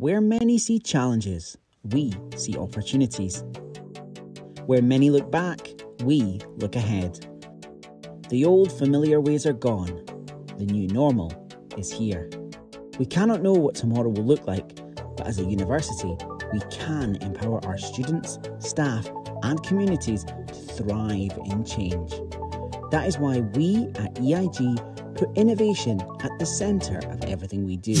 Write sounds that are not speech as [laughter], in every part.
Where many see challenges, we see opportunities. Where many look back, we look ahead. The old familiar ways are gone. The new normal is here. We cannot know what tomorrow will look like, but as a university, we can empower our students, staff, and communities to thrive in change. That is why we at EIG put innovation at the centre of everything we do.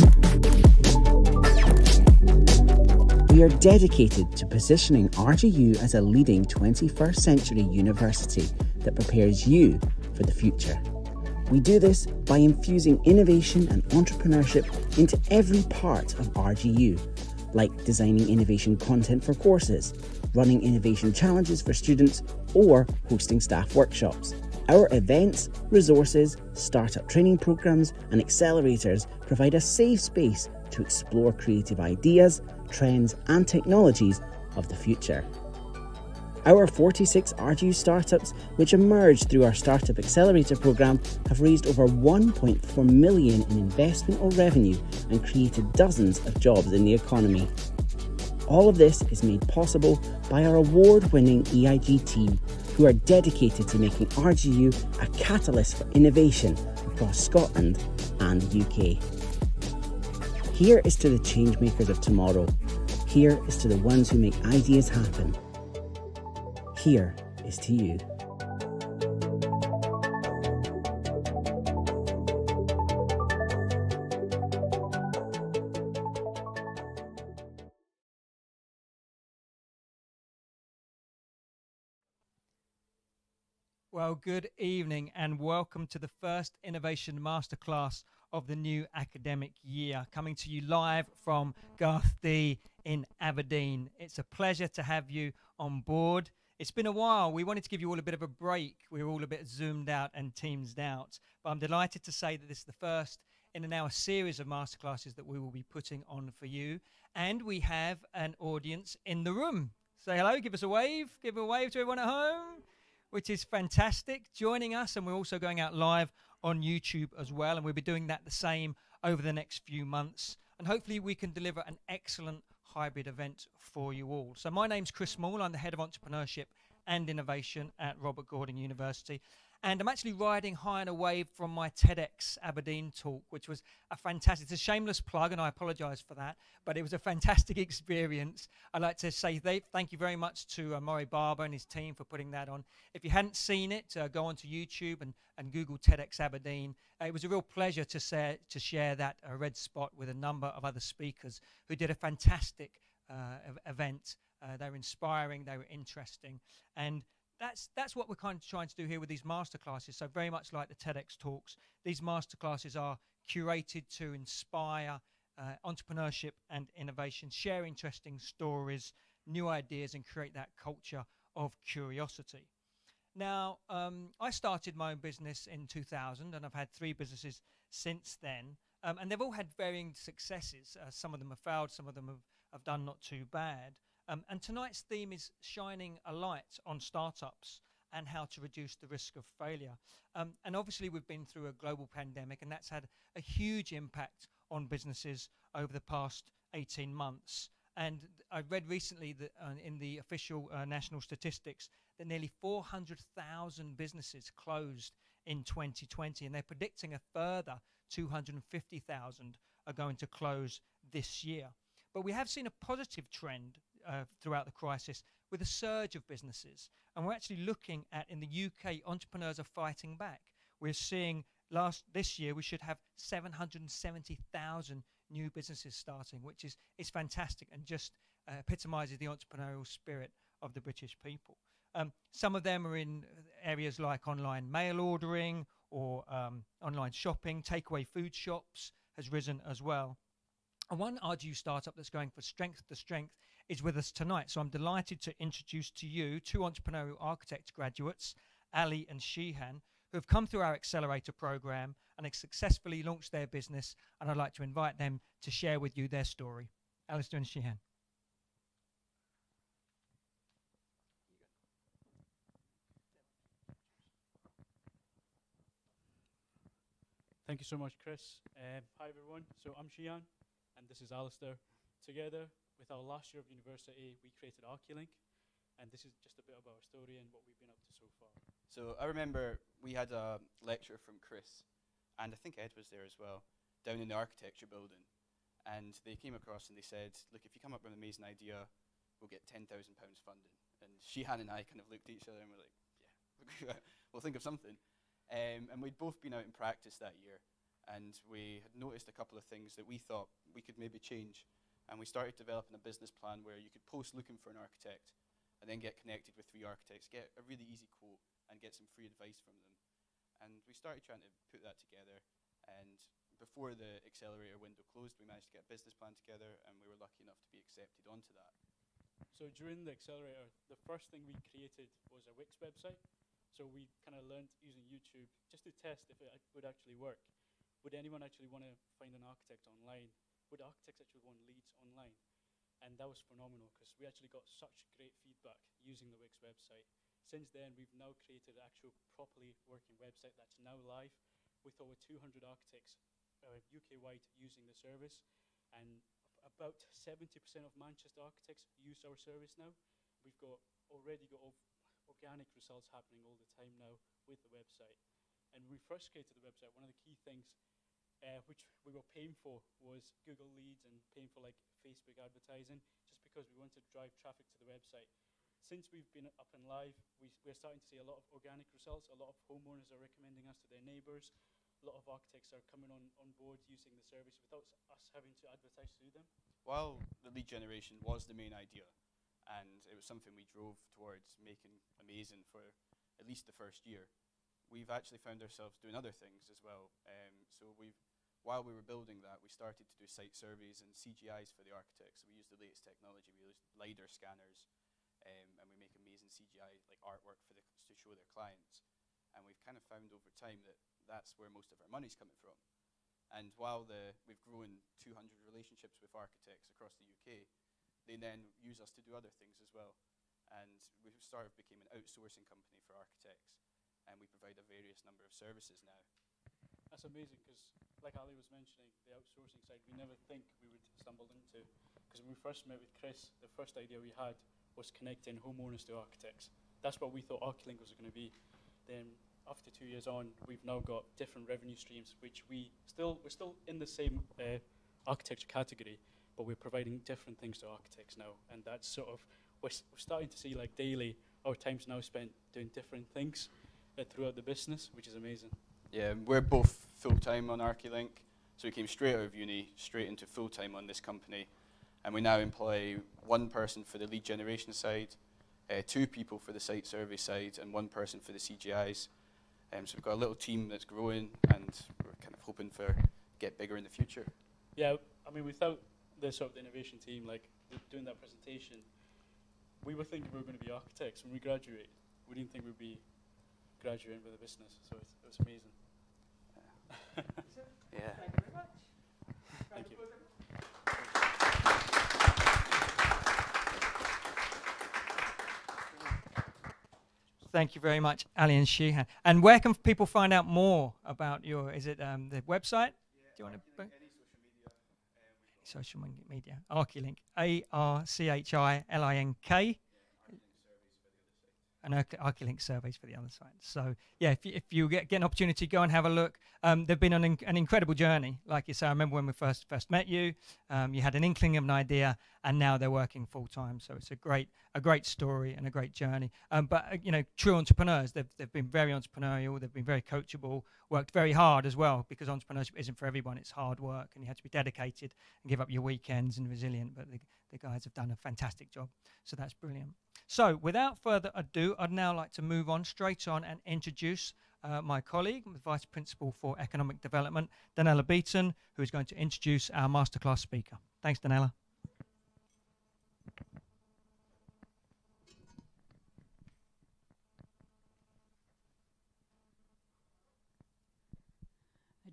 We are dedicated to positioning RGU as a leading 21st century university that prepares you for the future. We do this by infusing innovation and entrepreneurship into every part of RGU, like designing innovation content for courses, running innovation challenges for students, or hosting staff workshops. Our events, resources, startup training programs, and accelerators provide a safe space to explore creative ideas, trends, and technologies of the future. Our 46 RGU startups, which emerged through our Startup Accelerator program, have raised over 1.4 million in investment or revenue and created dozens of jobs in the economy. All of this is made possible by our award winning EIG team, who are dedicated to making RGU a catalyst for innovation across Scotland and the UK. Here is to the changemakers of tomorrow. Here is to the ones who make ideas happen. Here is to you. Well, good evening and welcome to the first Innovation Masterclass of the new academic year, coming to you live from Garthdee in Aberdeen. It's a pleasure to have you on board. It's been a while. We wanted to give you all a bit of a break. We were all a bit zoomed out and teamed out. But I'm delighted to say that this is the first in now a series of masterclasses that we will be putting on for you. And we have an audience in the room. Say hello, give us a wave, give a wave to everyone at home, which is fantastic. Joining us, and we're also going out live on YouTube as well. And we'll be doing that the same over the next few months. And hopefully, we can deliver an excellent hybrid event for you all. So, my name's Chris Moore. I'm the head of entrepreneurship and innovation at Robert Gordon University. And I'm actually riding high on a wave from my TEDx Aberdeen talk, which was a fantastic, it's a shameless plug, and I apologize for that, but it was a fantastic [laughs] experience. I'd like to say thank you very much to uh, Murray Barber and his team for putting that on. If you hadn't seen it, uh, go onto YouTube and, and Google TEDx Aberdeen. Uh, it was a real pleasure to, say, to share that uh, red spot with a number of other speakers who did a fantastic uh, event. Uh, they were inspiring, they were interesting, and that's that's what we're kind of trying to do here with these masterclasses. So very much like the TEDx talks, these masterclasses are curated to inspire uh, entrepreneurship and innovation, share interesting stories, new ideas, and create that culture of curiosity. Now, um, I started my own business in 2000, and I've had three businesses since then, um, and they've all had varying successes. Uh, some of them have failed, some of them have, have done not too bad. Um, and tonight's theme is shining a light on startups and how to reduce the risk of failure. Um, and obviously, we've been through a global pandemic, and that's had a huge impact on businesses over the past 18 months. And I read recently that uh, in the official uh, national statistics that nearly 400,000 businesses closed in 2020, and they're predicting a further 250,000 are going to close this year. But we have seen a positive trend uh, throughout the crisis with a surge of businesses. And we're actually looking at in the UK, entrepreneurs are fighting back. We're seeing last this year we should have 770,000 new businesses starting, which is is fantastic and just uh, epitomizes the entrepreneurial spirit of the British people. Um, some of them are in areas like online mail ordering or um, online shopping. Takeaway food shops has risen as well. And one RGU startup that's going from strength to strength is with us tonight. So I'm delighted to introduce to you two entrepreneurial architect graduates, Ali and Shehan, who have come through our accelerator program and have successfully launched their business. And I'd like to invite them to share with you their story. Alistair and Shehan. Thank you so much, Chris. Um, hi, everyone. So I'm Shehan, and this is Alistair. Together, with our last year of university, we created ArchiLink, and this is just a bit of our story and what we've been up to so far. So I remember we had a lecture from Chris, and I think Ed was there as well, down in the architecture building. And they came across and they said, look, if you come up with an amazing idea, we'll get £10,000 funding. And Shehan and I kind of looked at each other and we're like, yeah, [laughs] we'll think of something. Um, and we'd both been out in practice that year, and we had noticed a couple of things that we thought we could maybe change and we started developing a business plan where you could post looking for an architect and then get connected with three architects, get a really easy quote, and get some free advice from them. And we started trying to put that together. And before the accelerator window closed, we managed to get a business plan together, and we were lucky enough to be accepted onto that. So during the accelerator, the first thing we created was a Wix website. So we kind of learned using YouTube just to test if it would actually work. Would anyone actually want to find an architect online would architects actually want leads online? And that was phenomenal because we actually got such great feedback using the Wix website. Since then, we've now created an actual properly working website that's now live with over 200 architects uh, UK-wide using the service. And about 70% of Manchester architects use our service now. We've got already got organic results happening all the time now with the website. And when we first created the website, one of the key things uh, which we were paying for was Google leads and paying for like Facebook advertising, just because we wanted to drive traffic to the website. Since we've been up and live, we, we're starting to see a lot of organic results. A lot of homeowners are recommending us to their neighbours. A lot of architects are coming on, on board using the service without us having to advertise to them. While the lead generation was the main idea, and it was something we drove towards making amazing for at least the first year, we've actually found ourselves doing other things as well. Um, so we've while we were building that, we started to do site surveys and CGIs for the architects. So we used the latest technology. We used LiDAR scanners, um, and we make amazing CGI like artwork for the to show their clients. And we've kind of found over time that that's where most of our money's coming from. And while the, we've grown 200 relationships with architects across the UK, they then use us to do other things as well. And we've sort of became an outsourcing company for architects, and we provide a various number of services now. That's amazing because like Ali was mentioning, the outsourcing side, we never think we would stumble into. Because when we first met with Chris, the first idea we had was connecting homeowners to architects. That's what we thought ArchiLink was going to be. Then after two years on, we've now got different revenue streams, which we still we're still in the same uh, architecture category, but we're providing different things to architects now, and that's sort of we're, we're starting to see like daily our time's now spent doing different things uh, throughout the business, which is amazing. Yeah, we're both full time on ArchiLink, so we came straight out of uni, straight into full time on this company, and we now employ one person for the lead generation side, uh, two people for the site survey side, and one person for the CGIs. Um, so we've got a little team that's growing, and we're kind of hoping for get bigger in the future. Yeah, I mean, without the sort of the innovation team, like doing that presentation, we were thinking we were going to be architects when we graduate. We didn't think we'd be graduating with a business, so it's, it was amazing. Yeah. Thank you. very much. Thank you Thank you very much, Ali and Shehan. And where can people find out more about your? Is it um, the website? Do you want to? Social min- media. Archilink. A R C H I L I N K. And Arch- Archilink surveys for the other sites. So yeah, if you, if you get, get an opportunity, go and have a look. Um, they've been on an, an incredible journey. Like you say, I remember when we first first met you, um, you had an inkling of an idea, and now they're working full time. So it's a great a great story and a great journey. Um, but uh, you know, true entrepreneurs, they've they've been very entrepreneurial. They've been very coachable. Worked very hard as well because entrepreneurship isn't for everyone. It's hard work, and you have to be dedicated and give up your weekends and resilient. But the, the guys have done a fantastic job. So that's brilliant. So without further ado, I'd now like to move on straight on and introduce. Uh, my colleague, Vice Principal for Economic Development, Donella Beaton, who is going to introduce our masterclass speaker. Thanks, Donella.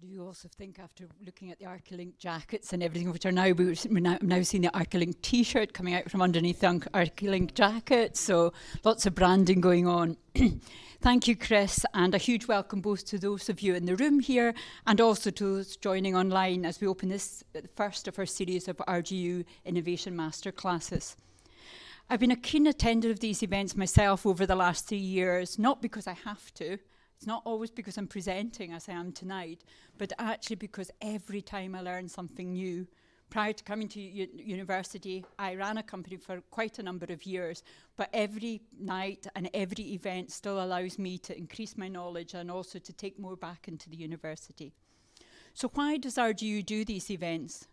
Do also think after looking at the ArchiLink jackets and everything, which are now we're now, now seeing the ArchiLink T-shirt coming out from underneath the ArchiLink jacket, so lots of branding going on. [clears throat] Thank you, Chris, and a huge welcome both to those of you in the room here and also to those joining online as we open this uh, first of our series of RGU Innovation Masterclasses. I've been a keen attender of these events myself over the last three years, not because I have to, it's not always because I'm presenting as I am tonight, but actually because every time I learn something new. Prior to coming to university, I ran a company for quite a number of years, but every night and every event still allows me to increase my knowledge and also to take more back into the university. So, why does RGU do these events?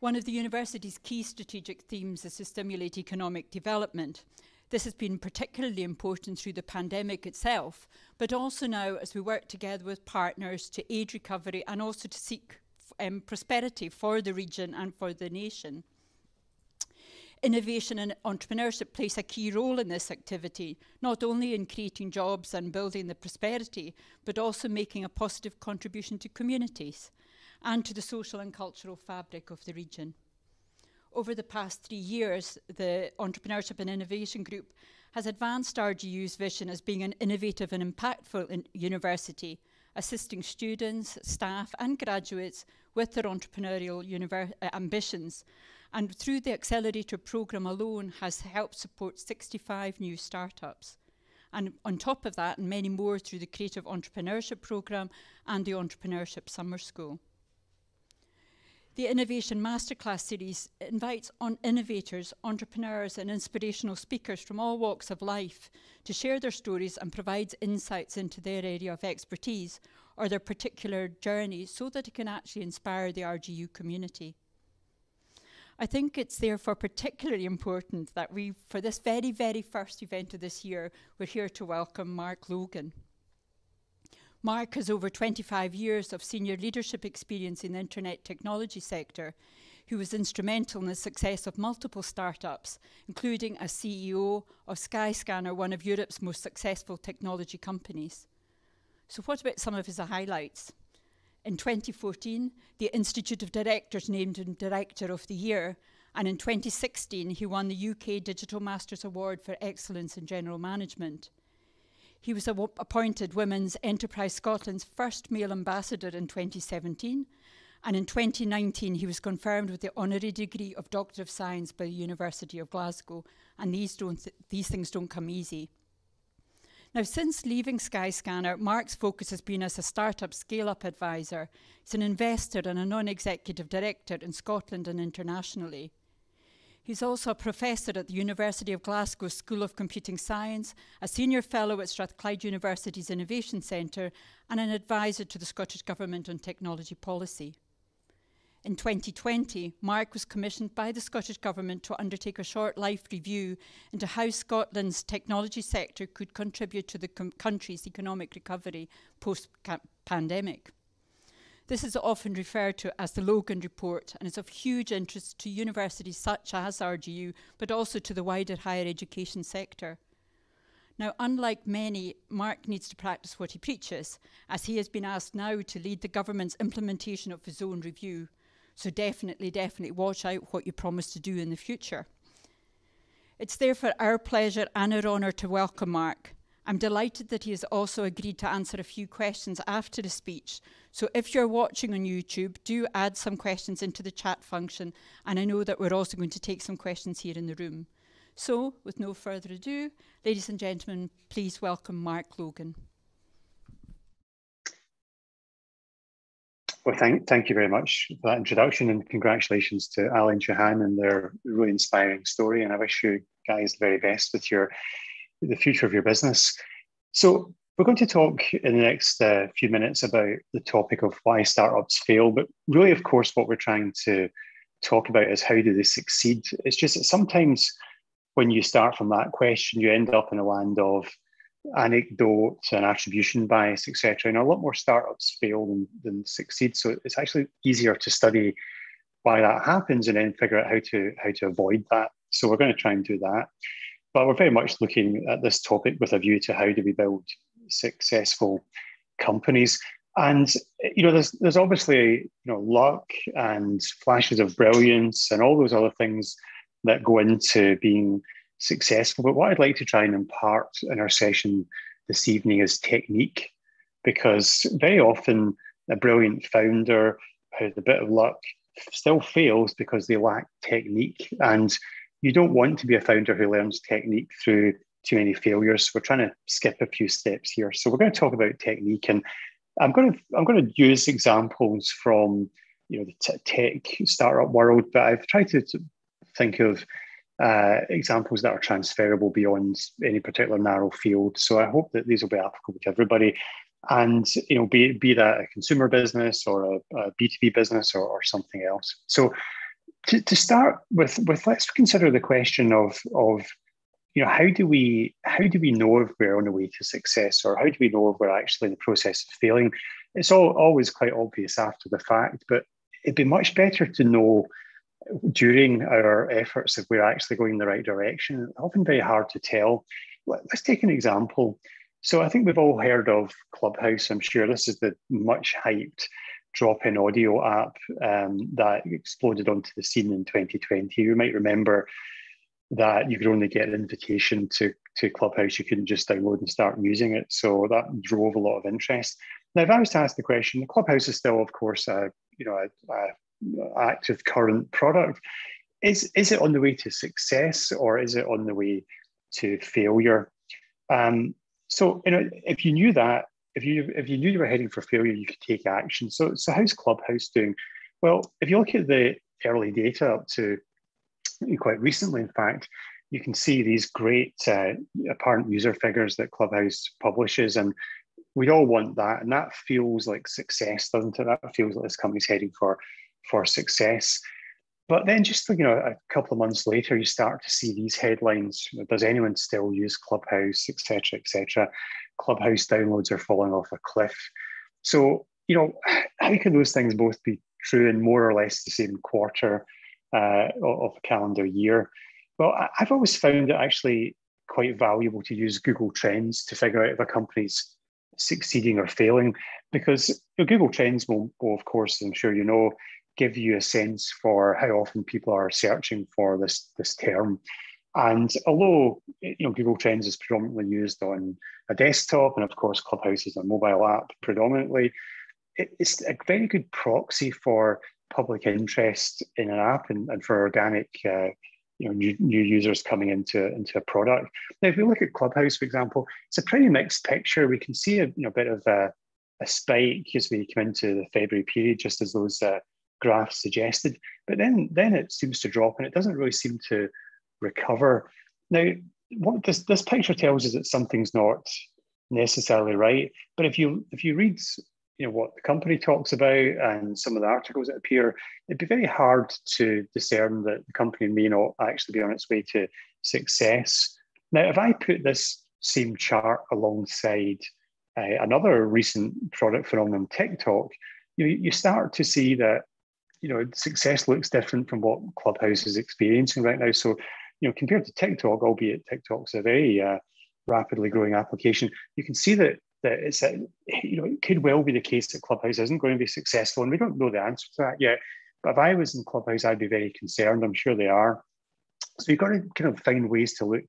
One of the university's key strategic themes is to stimulate economic development. This has been particularly important through the pandemic itself, but also now as we work together with partners to aid recovery and also to seek um, prosperity for the region and for the nation. Innovation and entrepreneurship plays a key role in this activity, not only in creating jobs and building the prosperity, but also making a positive contribution to communities and to the social and cultural fabric of the region. Over the past three years, the Entrepreneurship and Innovation Group has advanced RGU's vision as being an innovative and impactful in university, assisting students, staff, and graduates with their entrepreneurial uh, ambitions. And through the Accelerator programme alone, has helped support 65 new startups. And on top of that, and many more through the Creative Entrepreneurship programme and the Entrepreneurship Summer School. The Innovation Masterclass series invites on innovators, entrepreneurs, and inspirational speakers from all walks of life to share their stories and provides insights into their area of expertise or their particular journey so that it can actually inspire the RGU community. I think it's therefore particularly important that we, for this very, very first event of this year, we're here to welcome Mark Logan. Mark has over 25 years of senior leadership experience in the internet technology sector, who was instrumental in the success of multiple startups, including as CEO of Skyscanner, one of Europe's most successful technology companies. So, what about some of his highlights? In 2014, the Institute of Directors named him Director of the Year, and in 2016, he won the UK Digital Masters Award for Excellence in General Management. He was appointed Women's Enterprise Scotland's first male ambassador in 2017 And in 2019, he was confirmed with the honorary degree of Doctor of Science by the University of Glasgow. And these, don't th- these things don't come easy. Now, since leaving Skyscanner, Mark's focus has been as a startup scale up advisor. He's an investor and a non executive director in Scotland and internationally. He's also a professor at the University of Glasgow School of Computing Science, a senior fellow at Strathclyde University's Innovation Centre, and an advisor to the Scottish Government on technology policy. In 2020, Mark was commissioned by the Scottish Government to undertake a short life review into how Scotland's technology sector could contribute to the country's economic recovery post pandemic. This is often referred to as the Logan Report and is of huge interest to universities such as RGU, but also to the wider higher education sector. Now, unlike many, Mark needs to practice what he preaches, as he has been asked now to lead the government's implementation of his own review. So definitely, definitely watch out what you promise to do in the future. It's therefore our pleasure and our honour to welcome Mark. I'm delighted that he has also agreed to answer a few questions after the speech. So if you're watching on YouTube, do add some questions into the chat function. And I know that we're also going to take some questions here in the room. So, with no further ado, ladies and gentlemen, please welcome Mark Logan. Well, thank, thank you very much for that introduction and congratulations to Ali and Johan and their really inspiring story. And I wish you guys the very best with your the future of your business. So we're going to talk in the next uh, few minutes about the topic of why startups fail. But really, of course, what we're trying to talk about is how do they succeed. It's just that sometimes when you start from that question, you end up in a land of anecdote and attribution bias, etc. And a lot more startups fail than, than succeed. So it's actually easier to study why that happens and then figure out how to how to avoid that. So we're going to try and do that. But we're very much looking at this topic with a view to how do we build successful companies. And you know, there's there's obviously you know luck and flashes of brilliance and all those other things that go into being successful. But what I'd like to try and impart in our session this evening is technique, because very often a brilliant founder who has a bit of luck still fails because they lack technique. And you don't want to be a founder who learns technique through too many failures. We're trying to skip a few steps here. So we're going to talk about technique, and I'm going to I'm going to use examples from you know the tech startup world, but I've tried to, think of uh, examples that are transferable beyond any particular narrow field. So I hope that these will be applicable to everybody. And you know, be, be that a consumer business or a a B2B business or, or something else. So to, to start with, with let's consider the question of, of you know, how do we how do we know if we're on the way to success or how do we know if we're actually in the process of failing? It's all always quite obvious after the fact, but it'd be much better to know during our efforts if we're actually going in the right direction. Often very hard to tell. Let's take an example. So I think we've all heard of Clubhouse. I'm sure this is the much hyped drop-in audio app um, that exploded onto the scene in 2020. You might remember that you could only get an invitation to, to Clubhouse. You couldn't just download and start using it. So that drove a lot of interest. Now, if I was to ask the question, the Clubhouse is still, of course, a, you know, a, a active current product. Is, is it on the way to success or is it on the way to failure? Um, so, you know, if you knew that, if you if you knew you were heading for failure, you could take action. So, so how's Clubhouse doing? Well, if you look at the early data up to quite recently, in fact, you can see these great uh, apparent user figures that Clubhouse publishes, and we all want that, and that feels like success, doesn't it? That feels like this company's heading for for success. But then, just you know, a couple of months later, you start to see these headlines: Does anyone still use Clubhouse, etc., etc.? Clubhouse downloads are falling off a cliff. So, you know, how can those things both be true in more or less the same quarter uh, of a calendar year? Well, I've always found it actually quite valuable to use Google Trends to figure out if a company's succeeding or failing, because you know, Google Trends will, will, of course, I'm sure you know, give you a sense for how often people are searching for this, this term. And although you know Google Trends is predominantly used on a desktop, and of course Clubhouse is a mobile app predominantly, it's a very good proxy for public interest in an app and, and for organic uh, you know new, new users coming into into a product. Now, if we look at Clubhouse, for example, it's a pretty mixed picture. We can see a you know bit of a, a spike as we come into the February period, just as those uh, graphs suggested. But then then it seems to drop, and it doesn't really seem to recover. Now, what this this picture tells us is that something's not necessarily right. But if you if you read you know what the company talks about and some of the articles that appear, it'd be very hard to discern that the company may not actually be on its way to success. Now, if I put this same chart alongside uh, another recent product phenomenon, TikTok, you, you start to see that you know success looks different from what Clubhouse is experiencing right now. So, you know, compared to TikTok, albeit TikTok's a very uh, rapidly growing application, you can see that that it's a, you know it could well be the case that Clubhouse isn't going to be successful, and we don't know the answer to that yet. But if I was in Clubhouse, I'd be very concerned. I'm sure they are. So you've got to kind of find ways to look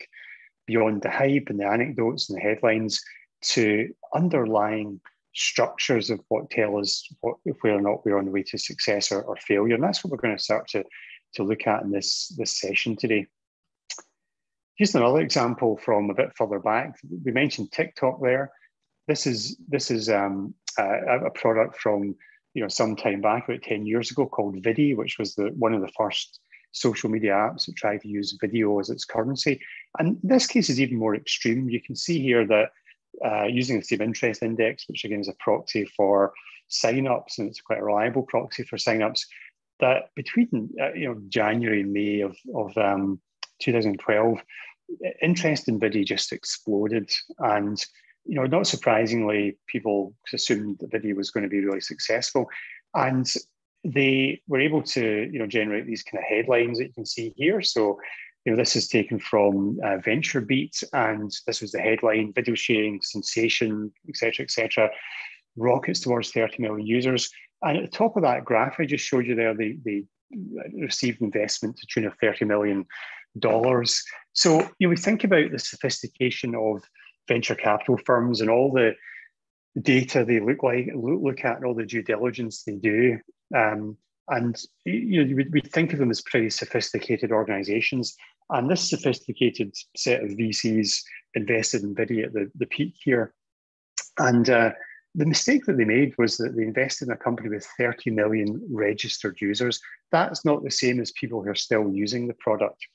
beyond the hype and the anecdotes and the headlines to underlying structures of what tell us what, if or not we're on the way to success or, or failure. And that's what we're going to start to, to look at in this, this session today. Here's another example from a bit further back. We mentioned TikTok there. This is this is um, a, a, product from you know some time back, about ten years ago, called Viddy, which was the one of the first social media apps that tried to use video as its currency. And this case is even more extreme. You can see here that uh, using the same interest index, which again is a proxy for signups, and it's quite a reliable proxy for signups, that between uh, you know January and May of, of um, 2012, interest in Viddy just exploded. And, you know, not surprisingly, people assumed that Viddy was going to be really successful. And they were able to, you know, generate these kind of headlines that you can see here. So, you know, this is taken from uh, VentureBeat, and this was the headline: video sharing sensation, etc., etc. Rockets towards 30 million users. And at the top of that graph, I just showed you there, they, they received investment to tune of 30 million dollars. So you know, we think about the sophistication of venture capital firms and all the data they look like look at and all the due diligence they do. Um, and you know, we, we think of them as pretty sophisticated organizations. And this sophisticated set of VCs invested in Viddy at the, the peak here. And uh, the mistake that they made was that they invested in a company with 30 million registered users. That's not the same as people who are still using the product.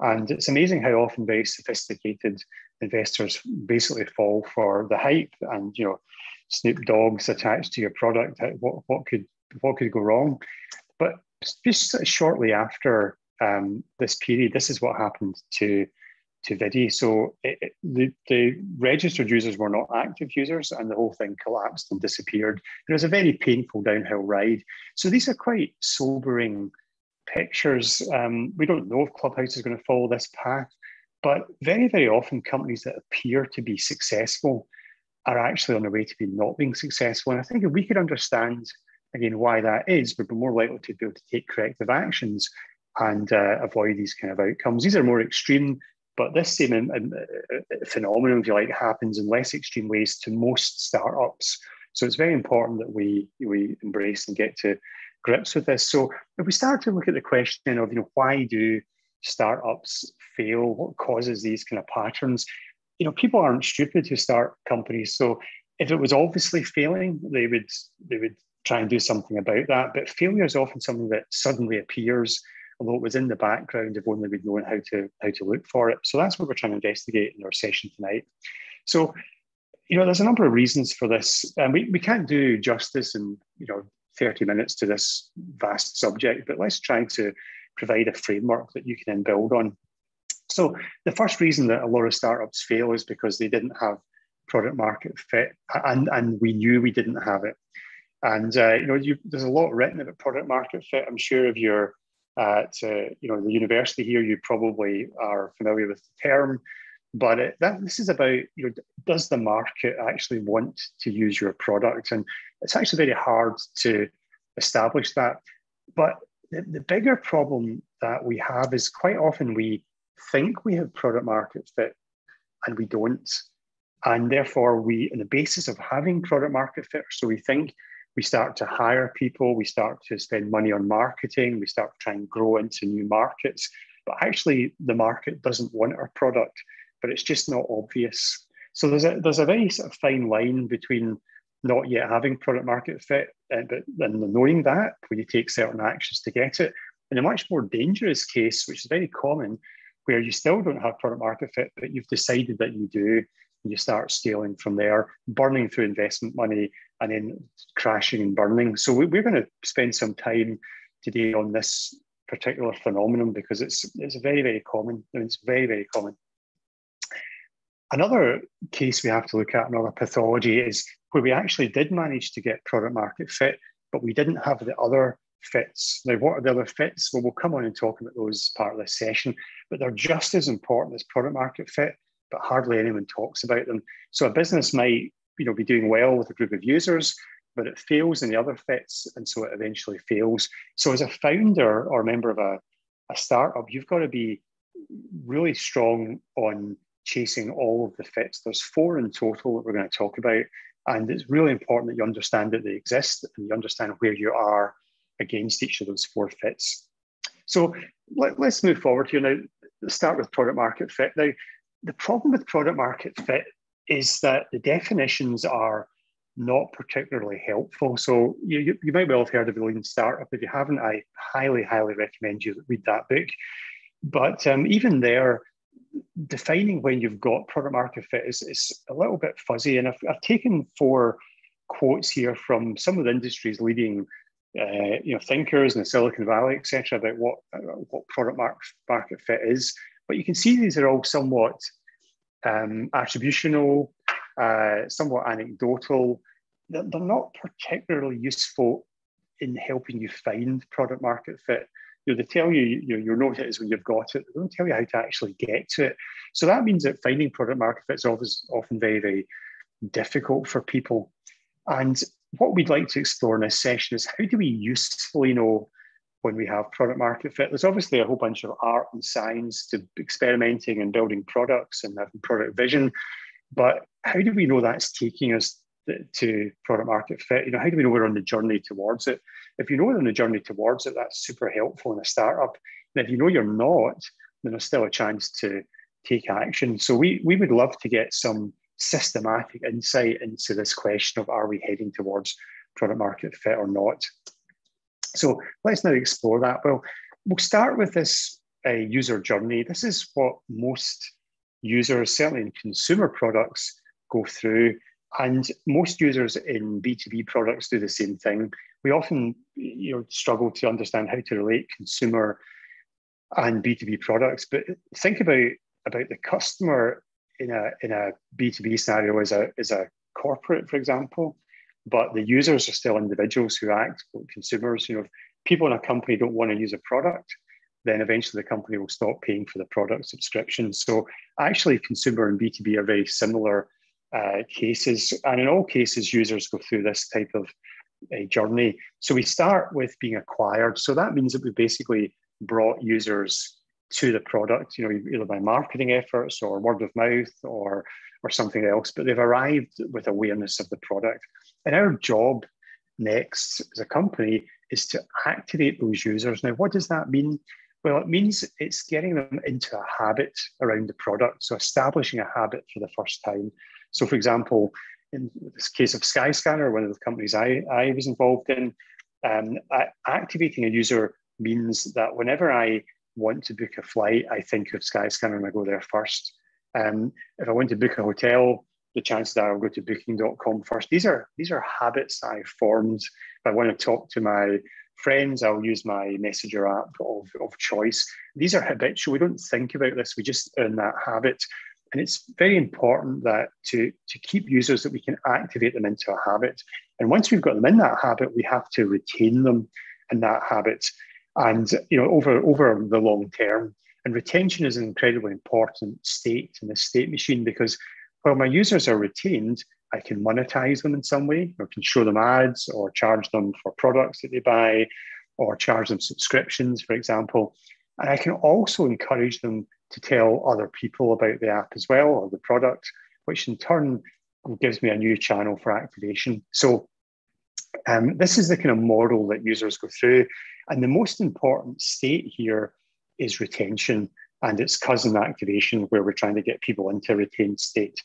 And it's amazing how often very sophisticated investors basically fall for the hype and you know Snoop Dogg's attached to your product. What what could what could go wrong? But just shortly after um, this period, this is what happened to to Viddy. So it, it, the, the registered users were not active users, and the whole thing collapsed and disappeared. It was a very painful downhill ride. So these are quite sobering pictures. Um, we don't know if Clubhouse is going to follow this path, but very, very often companies that appear to be successful are actually on the way to be not being successful. And I think if we could understand again why that is, we'd be more likely to be able to take corrective actions and uh, avoid these kind of outcomes. These are more extreme, but this same um, um uh, phenomenon, if you like, happens in less extreme ways to most startups. So it's very important that we we embrace and get to grips with this. So if we start to look at the question of, you know, why do startups fail? What causes these kind of patterns? You know, people aren't stupid who start companies. So if it was obviously failing, they would they would try and do something about that. But failure is often something that suddenly appears, although it was in the background if only we'd known how to how to look for it. So that's what we're trying to investigate in our session tonight. So you know, there's a number of reasons for this, and we, we can't do justice in you know 30 minutes to this vast subject, but let's try to provide a framework that you can then build on. So the first reason that a lot of startups fail is because they didn't have product market fit, and, and we knew we didn't have it. And uh, you know, you, there's a lot written about product market fit. I'm sure if you're at uh, you know the university here, you probably are familiar with the term. But it, that, this is about you know, does the market actually want to use your product? And it's actually very hard to establish that. But the, the bigger problem that we have is quite often we think we have product market fit and we don't. And therefore, we, on the basis of having product market fit, so we think we start to hire people, we start to spend money on marketing, we start trying to try and grow into new markets. But actually, the market doesn't want our product, but it's just not obvious. So there's a there's a very sort of fine line between not yet having product market fit, uh, but and knowing that when you take certain actions to get it, In a much more dangerous case, which is very common, where you still don't have product market fit, but you've decided that you do, and you start scaling from there, burning through investment money, and then crashing and burning. So we, we're going to spend some time today on this particular phenomenon because it's it's very very common. I mean, it's very very common. Another case we have to look at, another pathology, is where we actually did manage to get product market fit, but we didn't have the other fits. Now, what are the other fits? Well, we'll come on and talk about those part of this session, but they're just as important as product market fit, but hardly anyone talks about them. So a business might, you know, be doing well with a group of users, but it fails in the other fits, and so it eventually fails. So as a founder or member of a, a startup, you've got to be really strong on chasing all of the fits. There's four in total that we're going to talk about. And it's really important that you understand that they exist and you understand where you are against each of those four fits. So let, us move forward here now. Let's start with product market fit. Now, the problem with product market fit is that the definitions are not particularly helpful. So you, you, you might well have heard of the Lean Startup. If you haven't, I highly, highly recommend you read that book. But um, even there, defining when you've got product market fit is, is a little bit fuzzy. And I've, I've taken four quotes here from some of the industry's leading uh, you know, thinkers in the Silicon Valley, etc., about what what product market fit is. But you can see these are all somewhat um, attributional, uh, somewhat anecdotal. They're not particularly useful in helping you find product market fit you know, they tell you, you know, you'll know is when you've got it. They don't tell you how to actually get to it. So that means that finding product market fit is often very, very difficult for people. And what we'd like to explore in this session is how do we usefully know when we have product market fit? There's obviously a whole bunch of art and science to experimenting and building products and having product vision. But how do we know that's taking us to product market fit? You know, how do we know we're on the journey towards it? If you know we're on the journey towards it, that's super helpful in a startup. And if you know you're not, then there's still a chance to take action. So we we would love to get some systematic insight into this question of are we heading towards product market fit or not? So let's now explore that. Well, we'll start with this uh, user journey. This is what most users, certainly in consumer products, go through and most users in B2B products do the same thing. We often you know, struggle to understand how to relate consumer and B2B products, but think about, about the customer in a, in a B2B scenario as a, as a corporate, for example, but the users are still individuals who act consumers. You know, people in a company don't want to use a product, then eventually the company will stop paying for the product subscription. So actually consumer and B2B are very similar uh, cases. And in all cases, users go through this type of uh, journey. So we start with being acquired. So that means that we basically brought users to the product, you know, either by marketing efforts or word of mouth or or something else, but they've arrived with awareness of the product. And our job next as a company is to activate those users. Now, what does that mean? Well, it means it's getting them into a habit around the product. So establishing a habit for the first time. So, for example, in this case of Skyscanner, one of the companies I, I was involved in, um, activating a user means that whenever I want to book a flight, I think of Skyscanner and I go there first. Um, if I want to book a hotel, the chances are I'll go to booking.com first. These are these are habits I've formed. If I want to talk to my friends, I'll use my messenger app of, of choice. These are habitual. We don't think about this, we just earn that habit. And it's very important that to, to keep users that we can activate them into a habit. And once we've got them in that habit, we have to retain them in that habit. And you know, over over the long term. And retention is an incredibly important state in the state machine because while my users are retained, I can monetize them in some way, or can show them ads or charge them for products that they buy, or charge them subscriptions, for example. And I can also encourage them to tell other people about the app as well or the product, which in turn gives me a new channel for activation. So Um, this is the kind of model that users go through. And the most important state here is retention and its cousin activation, where we're trying to get people into a retained state.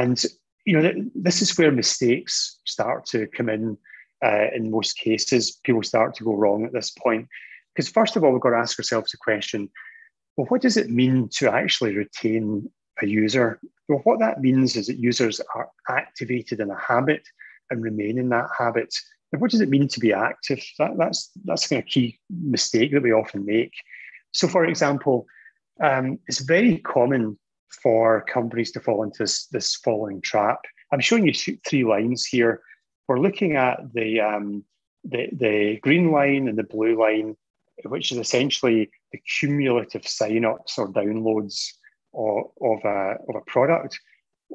And you know, this is where mistakes start to come in. Uh, in most cases, people start to go wrong at this point. Because first of all, we've got to ask ourselves the question: Well, what does it mean to actually retain a user? Well, what that means is that users are activated in a habit and remain in that habit. And what does it mean to be active? That, that's that's kind of key mistake that we often make. So, for example, um, it's very common for companies to fall into this, this following trap. I'm showing you three lines here. We're looking at the, um, the, the green line and the blue line, which is essentially the cumulative signups or downloads of, of, a, of a product.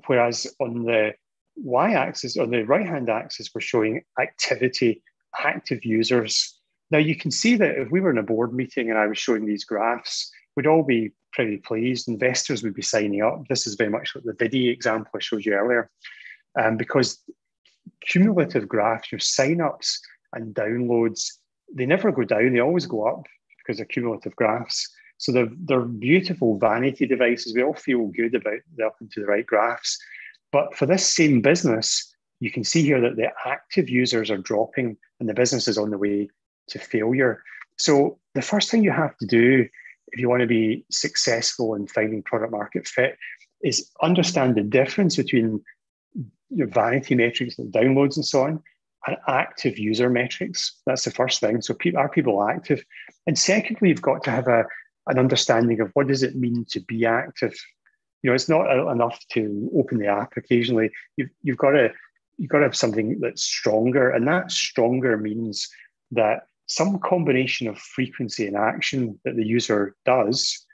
Whereas on the y-axis, on the right-hand axis, we're showing activity, active users. Now you can see that if we were in a board meeting and I was showing these graphs, we'd all be pretty pleased. Investors would be signing up. This is very much like the Viddy example I showed you earlier. Um, because cumulative graphs, your signups and downloads, they never go down, they always go up because of cumulative graphs. So they're, they're beautiful vanity devices. We all feel good about the up into the right graphs. But for this same business, you can see here that the active users are dropping and the business is on the way to failure. So the first thing you have to do if you want to be successful in finding product market fit is understand the difference between your vanity metrics like downloads and so on and active user metrics. That's the first thing. So are people active? And secondly, you've got to have a, an understanding of what does it mean to be active. You know, it's not enough to open the app occasionally. You've, you've got to you've got to have something that's stronger, and that stronger means that some combination of frequency and action that the user does,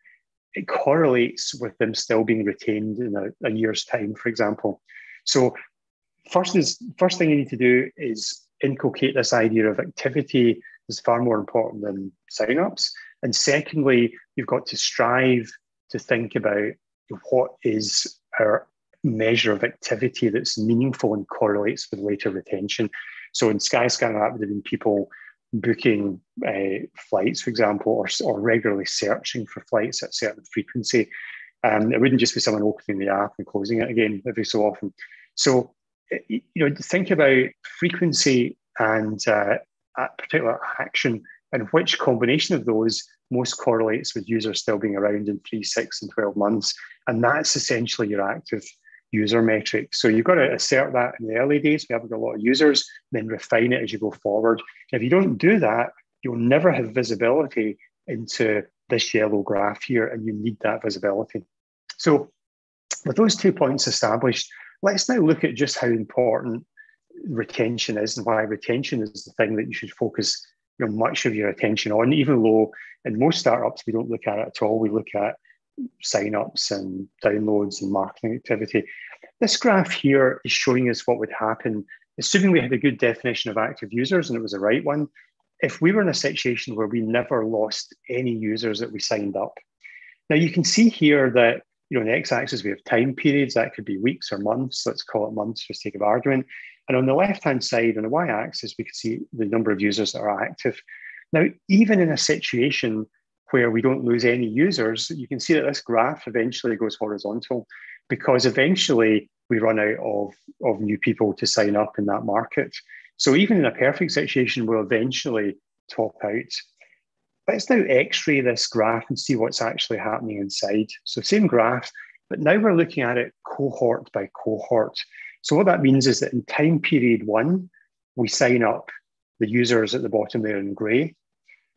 it correlates with them still being retained in a, a year's time, for example. So first is first thing you need to do is inculcate this idea of activity is far more important than signups. And secondly, you've got to strive to think about what is our measure of activity that's meaningful and correlates with later retention. So in Skyscanner, that would have been people booking uh, flights, for example, or, or regularly searching for flights at certain frequency. Um, it wouldn't just be someone opening the app and closing it again every so often. So, you know, think about frequency and uh, particular action and which combination of those most correlates with users still being around in three, six, and 12 months. And that's essentially your active user metric. So you've got to assert that in the early days. We haven't got a lot of users, then refine it as you go forward. If you don't do that, you'll never have visibility into this yellow graph here, and you need that visibility. So with those two points established, let's now look at just how important retention is and why retention is the thing that you should focus you know, much of your attention on, even though in most startups we don't look at it at all. We look at signups and downloads and marketing activity. This graph here is showing us what would happen, assuming we had a good definition of active users and it was the right one. If we were in a situation where we never lost any users that we signed up. Now you can see here that you know, on the x-axis we have time periods, that could be weeks or months, let's call it months for sake of argument. And on the left-hand side, on the y-axis, we can see the number of users that are active. Now, even in a situation where we don't lose any users, you can see that this graph eventually goes horizontal because eventually we run out of, of new people to sign up in that market. So even in a perfect situation, we'll eventually top out. Let's now x-ray this graph and see what's actually happening inside. So same graph, but now we're looking at it cohort by cohort. So what that means is that in time period one, we sign up the users at the bottom there in gray,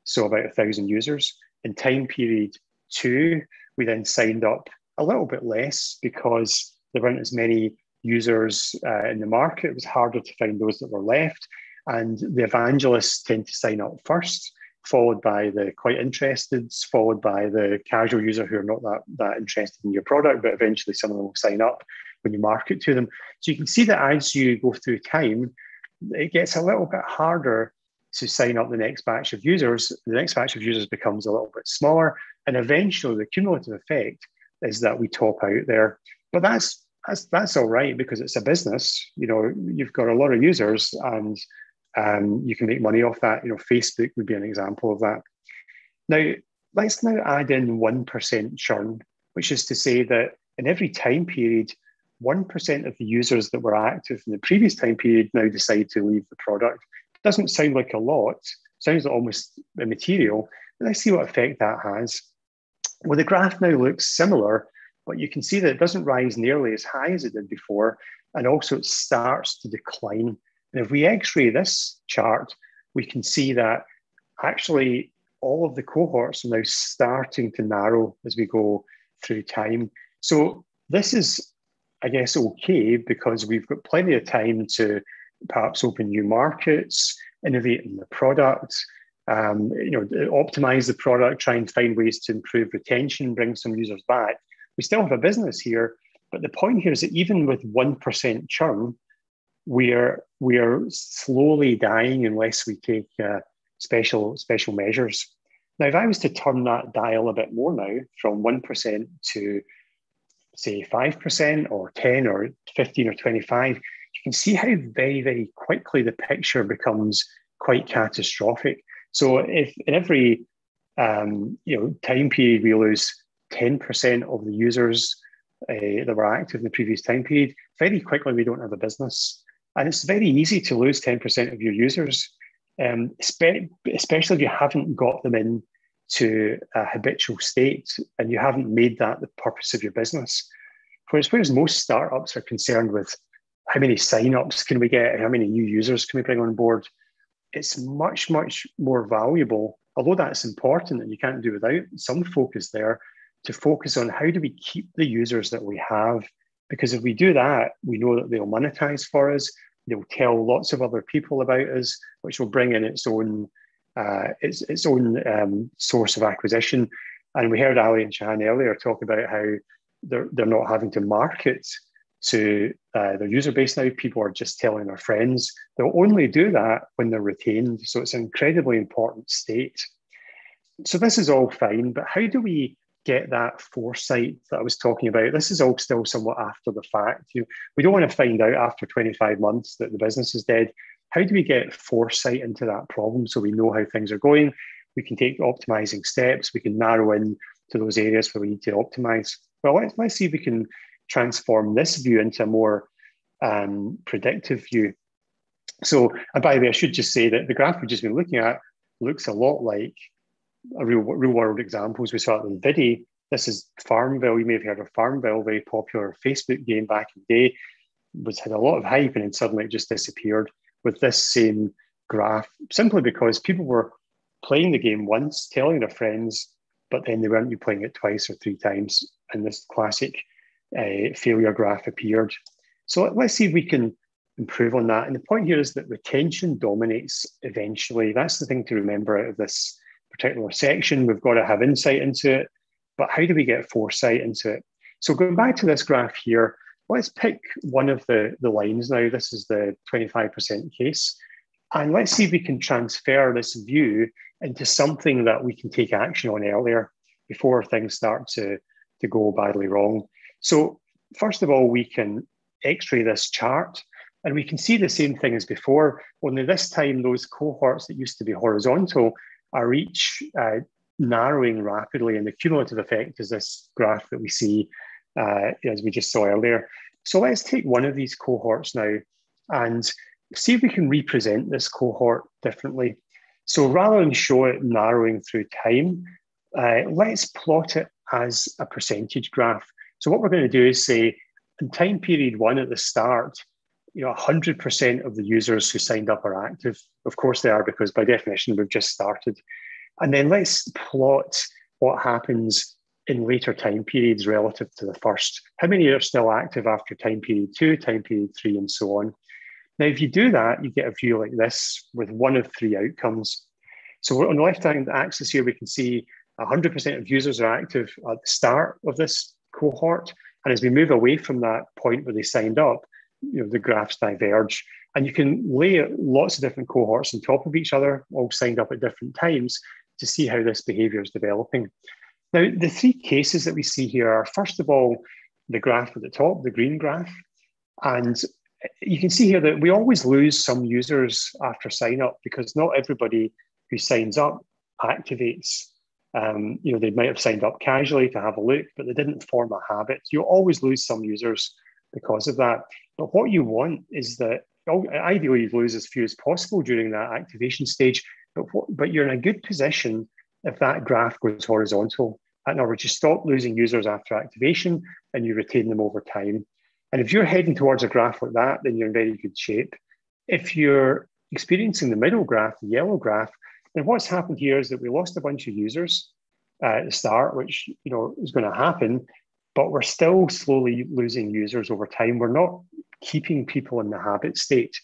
so about a thousand users. In time period two, we then signed up a little bit less because there weren't as many users uh, in the market. It was harder to find those that were left. And the evangelists tend to sign up first, followed by the quite interested, followed by the casual user who are not that, that interested in your product, but eventually some of them will sign up when you market to them. So you can see that as you go through time, it gets a little bit harder to sign up the next batch of users, the next batch of users becomes a little bit smaller. And eventually the cumulative effect is that we top out there. But that's that's that's all right because it's a business. You know, you've got a lot of users and um, you can make money off that. You know, Facebook would be an example of that. Now, let's now add in 1% churn, which is to say that in every time period, 1% of the users that were active in the previous time period now decide to leave the product. Doesn't sound like a lot, sounds almost immaterial, but let's see what effect that has. Well, the graph now looks similar, but you can see that it doesn't rise nearly as high as it did before, and also it starts to decline. And if we x-ray this chart, we can see that actually all of the cohorts are now starting to narrow as we go through time. So this is, I guess, okay because we've got plenty of time to perhaps open new markets, innovate in the product, um, you know, optimize the product, try and find ways to improve retention, bring some users back. We still have a business here, but the point here is that even with one percent churn, we're we're slowly dying unless we take uh, special special measures. Now, if I was to turn that dial a bit more now from one percent to say five percent or ten or fifteen or twenty five, you can see how very very quickly the picture becomes quite catastrophic. So if in every um, you know time period we lose 10% of the users uh, that were active in the previous time period, very quickly we don't have a business. And it's very easy to lose 10% of your users, um, especially if you haven't got them in to a habitual state and you haven't made that the purpose of your business. Whereas, whereas most startups are concerned with how many sign-ups can we get, how many new users can we bring on board, it's much, much more valuable, although that's important and you can't do without some focus there, to focus on how do we keep the users that we have. Because if we do that, we know that they'll monetize for us, they'll tell lots of other people about us, which will bring in its own uh, its, its own um, source of acquisition. And we heard Ali and Shehan earlier talk about how they're, they're not having to market to uh, their user base now. People are just telling their friends. They'll only do that when they're retained. So it's an incredibly important state. So this is all fine, but how do we get that foresight that I was talking about? This is all still somewhat after the fact. You we don't want to find out after 25 months that the business is dead. How do we get foresight into that problem so we know how things are going? We can take optimizing steps. We can narrow in to those areas where we need to optimize. Well, let's, let's see if we can transform this view into a more um, predictive view. So, and by the way, I should just say that the graph we've just been looking at looks a lot like a real, real world examples we saw at the video. This is Farmville. You may have heard of Farmville, very popular Facebook game back in the day. Was had a lot of hype and then suddenly it just disappeared with this same graph, simply because people were playing the game once, telling their friends, but then they weren't playing it twice or three times. And this classic uh, failure graph appeared. So let's see if we can improve on that. And the point here is that retention dominates eventually. That's the thing to remember out of this particular section. We've got to have insight into it, but how do we get foresight into it? So going back to this graph here, let's pick one of the, the lines now. This is the 25% case. And let's see if we can transfer this view into something that we can take action on earlier before things start to, to go badly wrong. So first of all, we can x-ray this chart and we can see the same thing as before, only this time those cohorts that used to be horizontal are each uh, narrowing rapidly and the cumulative effect is this graph that we see uh, as we just saw earlier. So let's take one of these cohorts now and see if we can represent this cohort differently. So rather than show it narrowing through time, uh, let's plot it as a percentage graph. So what we're going to do is say in time period one at the start, you know, 100% of the users who signed up are active. Of course they are because by definition we've just started. And then let's plot what happens in later time periods relative to the first. How many are still active after time period two, time period three, and so on. Now, if you do that, you get a view like this with one of three outcomes. So on the left-hand axis here, we can see 100% of users are active at the start of this cohort. And as we move away from that point where they signed up, you know, the graphs diverge. And you can lay lots of different cohorts on top of each other, all signed up at different times, to see how this behavior is developing. Now, the three cases that we see here are, first of all, the graph at the top, the green graph. And you can see here that we always lose some users after sign up because not everybody who signs up activates. Um, you know, they might have signed up casually to have a look, but they didn't form a habit. You always lose some users because of that. But what you want is that ideally you lose as few as possible during that activation stage. But what, but you're in a good position if that graph goes horizontal. In other words, you stop losing users after activation and you retain them over time. And if you're heading towards a graph like that, then you're in very good shape. If you're experiencing the middle graph, the yellow graph, then what's happened here is that we lost a bunch of users uh, at the start, which you know is going to happen, but we're still slowly losing users over time. We're not keeping people in the habit state.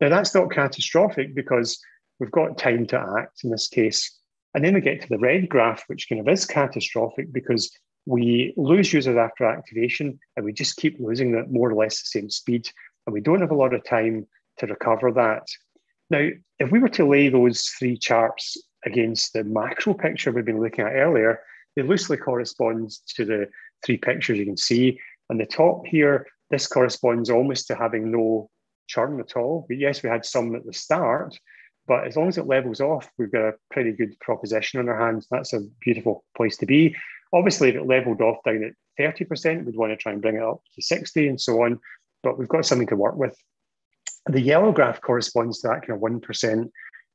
Now that's not catastrophic because we've got time to act in this case. And then we get to the red graph, which kind of is catastrophic because we lose users after activation and we just keep losing at more or less the same speed. And we don't have a lot of time to recover that. Now, if we were to lay those three charts against the macro picture we've been looking at earlier, they loosely correspond to the three pictures you can see. On the top here, this corresponds almost to having no churn at all. But yes, we had some at the start, but as long as it levels off, we've got a pretty good proposition on our hands. That's a beautiful place to be. Obviously, if it leveled off down at 30%, we'd want to try and bring it up to 60 and so on, but we've got something to work with. The yellow graph corresponds to that kind of 1%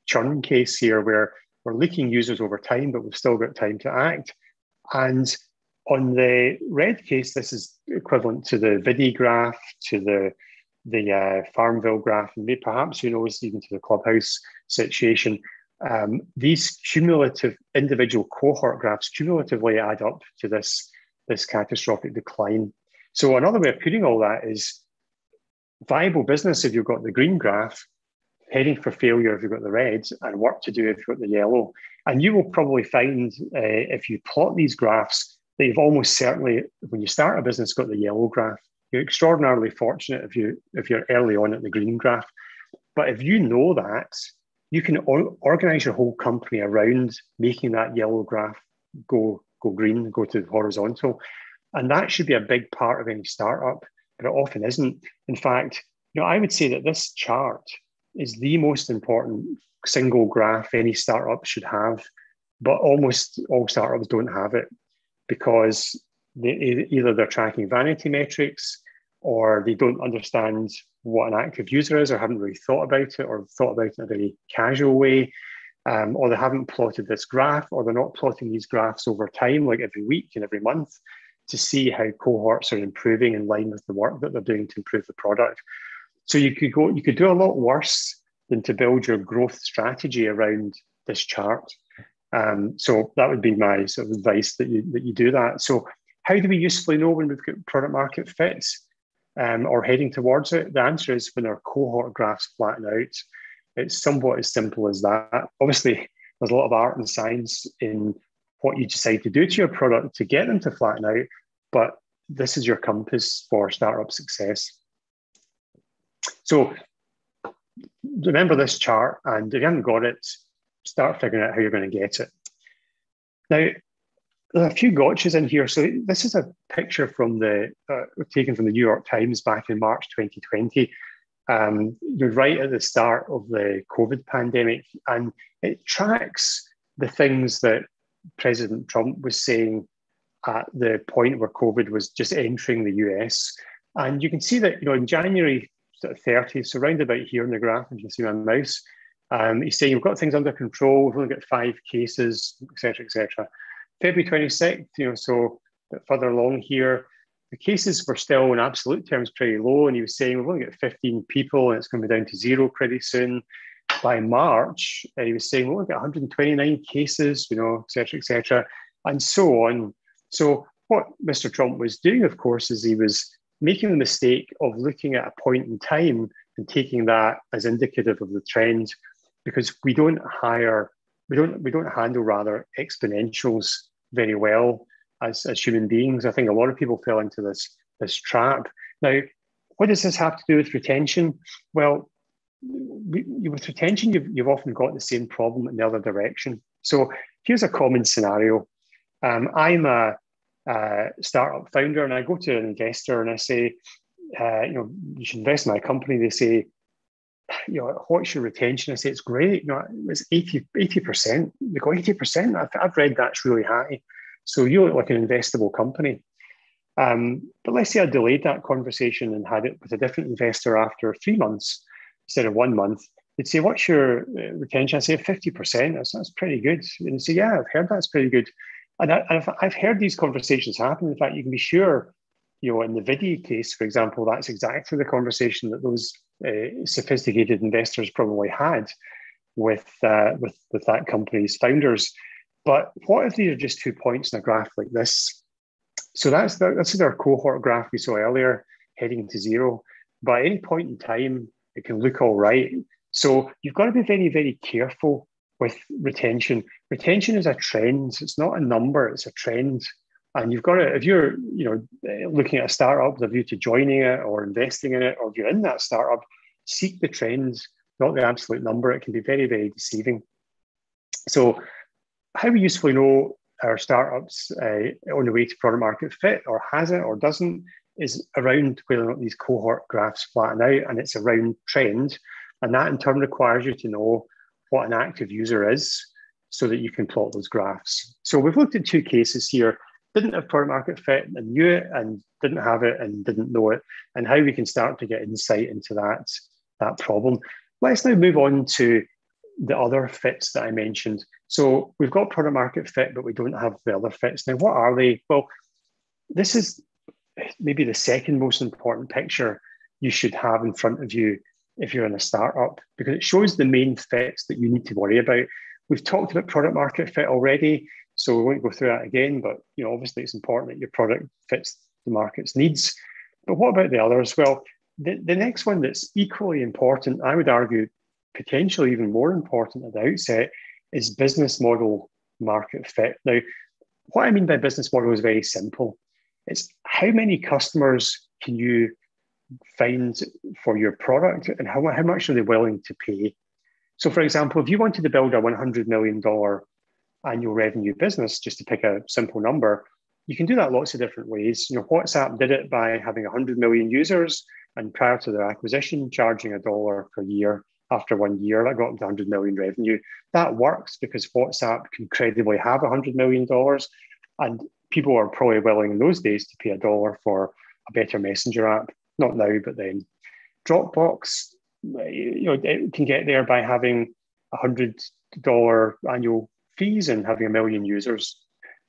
churn case here where we're leaking users over time, but we've still got time to act. And on the red case, this is equivalent to the Viddy graph, to the the uh, Farmville graph, and maybe perhaps who knows even to the Clubhouse situation um, these cumulative individual cohort graphs cumulatively add up to this, this catastrophic decline. So another way of putting all that is viable business if you've got the green graph, heading for failure if you've got the red, and work to do if you've got the yellow. And you will probably find uh, if you plot these graphs that you've almost certainly, when you start a business, got the yellow graph. You're extraordinarily fortunate if you if you're early on at the green graph. But if you know that, you can or- organize your whole company around making that yellow graph go go green, go to horizontal, and that should be a big part of any startup, but it often isn't. In fact, you know, I would say that this chart is the most important single graph any startup should have, but almost all startups don't have it because they, either they're tracking vanity metrics or they don't understand what an active user is or haven't really thought about it or thought about it in a very casual way. Um, or they haven't plotted this graph, or they're not plotting these graphs over time, like every week and every month, to see how cohorts are improving in line with the work that they're doing to improve the product. So you could go, you could do a lot worse than to build your growth strategy around this chart. Um, so that would be my sort of advice that you that you do that. So how do we usefully know when we've got product market fits? um, or heading towards it? The answer is when our cohort graphs flatten out. It's somewhat as simple as that. Obviously, there's a lot of art and science in what you decide to do to your product to get them to flatten out, but this is your compass for startup success. So remember this chart, and if you haven't got it, start figuring out how you're going to get it. Now, there are a few gotchas in here. So this is a picture from the uh, taken from the New York Times back in March 2020. Um, you're right at the start of the COVID pandemic, and it tracks the things that President Trump was saying at the point where COVID was just entering the US. And you can see that, you know, in January sort of 30, so round about here in the graph, if you see my mouse, um, he's saying we've got things under control, we've only got five cases, etc., etc. February 26th, you know, so a bit further along here, the cases were still in absolute terms pretty low. And he was saying we've only got 15 people and it's going to be down to zero pretty soon. By March, uh, he was saying we've only got 129 cases, you know, et cetera, et cetera, and so on. So what Mr. Trump was doing, of course, is he was making the mistake of looking at a point in time and taking that as indicative of the trend because we don't hire we don't we don't handle rather exponentials very well as, as human beings. I think a lot of people fell into this this trap. Now, what does this have to do with retention? Well, we, with retention, you've, you've often got the same problem in the other direction. So here's a common scenario. Um, I'm a, a startup founder and I go to an investor and I say, uh, you know, you should invest in my company. They say, [sighs] you know, what's your retention? I say, it's great. You know, it's 80, 80%. They go, 80%. I've, I've read that's really high. So you look like an investable company. Um, but let's say I delayed that conversation and had it with a different investor after three months instead of one month. They'd say, What's your uh, retention? I say 50%. That's, that's pretty good. And they say, Yeah, I've heard that's pretty good. And, I, have I've heard these conversations happen. In fact, you can be sure, you know, in the Viddy case, for example, that's exactly the conversation that those uh, sophisticated investors probably had with, uh, with, with that company's founders. But what if these are just two points in a graph like this? So that's the, that's our cohort graph we saw earlier, heading to zero. But at any point in time, it can look all right. So you've got to be very, very careful with retention. Retention is a trend. It's not a number. It's a trend. And you've got to, if you're, you know, looking at a startup with a view to joining it or investing in it, or if you're in that startup, seek the trends, not the absolute number. It can be very, very deceiving. So, how we usefully know our startups uh, on the way to product market fit or has it or doesn't is around whether or not these cohort graphs flatten out and it's around trend. And that in turn requires you to know what an active user is so that you can plot those graphs. So we've looked at two cases here, didn't have product market fit and knew it and didn't have it and didn't know it, and how we can start to get insight into that, that problem. Let's now move on to the other fits that I mentioned. So we've got product market fit, but we don't have the other fits. Now, what are they? Well, this is maybe the second most important picture you should have in front of you if you're in a startup, because it shows the main fits that you need to worry about. We've talked about product market fit already, so we won't go through that again. But you know, obviously, it's important that your product fits the market's needs. But what about the others? Well, the, the next one that's equally important, I would argue, potentially even more important at the outset, is business model market fit. Now, what I mean by business model is very simple. It's how many customers can you find for your product and how, how much are they willing to pay? So, for example, if you wanted to build a $100 million annual revenue business, just to pick a simple number, you can do that lots of different ways. You know, WhatsApp did it by having 100 million users and prior to their acquisition, charging a dollar per year after one year. That got them to 100 million revenue. That works because WhatsApp can credibly have 100 million dollars, and people are probably willing in those days to pay a dollar for a better messenger app. Not now, but then. Dropbox, you know, it can get there by having a hundred dollar annual fees and having a million users.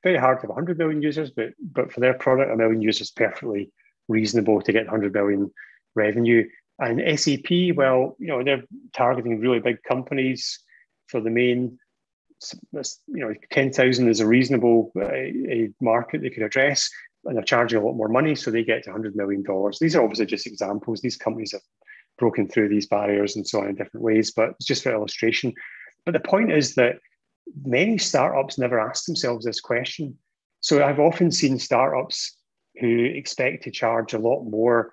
Very hard to have 100 million users, but but for their product, a million users is perfectly reasonable to get 100 million revenue. And SAP, well, you know, they're targeting really big companies for the main, you know, 10,000 is a reasonable uh, a market they could address, and they're charging a lot more money, so they get to $100 million. These are obviously just examples. These companies have broken through these barriers and so on in different ways, but it's just for illustration. But the point is that many startups never ask themselves this question. So I've often seen startups who expect to charge a lot more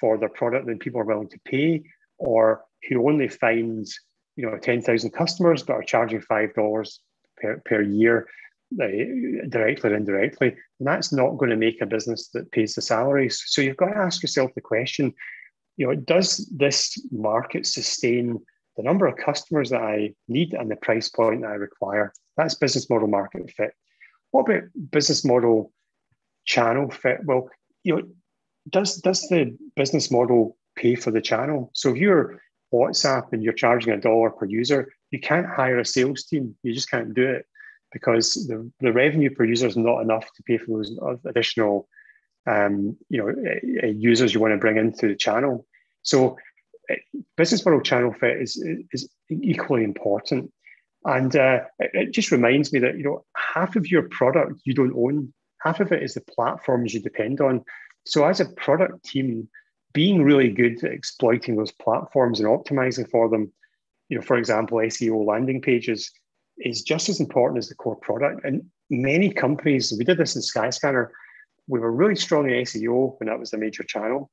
for their product than people are willing to pay, or who only find you know 10,000 customers but are charging five dollars per, per year uh, directly or indirectly, and that's not going to make a business that pays the salaries. So you've got to ask yourself the question: you know, does this market sustain the number of customers that I need and the price point that I require? That's business model market fit. What about business model channel fit? Well, you know, does does the business model pay for the channel? So if you're WhatsApp and you're charging a dollar per user, you can't hire a sales team. You just can't do it because the, the revenue per user is not enough to pay for those additional um, you know users you want to bring into the channel. So business model channel fit is is equally important. And uh, it just reminds me that you know half of your product you don't own, half of it is the platforms you depend on. So, as a product team, being really good at exploiting those platforms and optimizing for them, you know, for example, SEO landing pages is just as important as the core product. And many companies, we did this in Skyscanner, we were really strong in SEO when that was the major channel.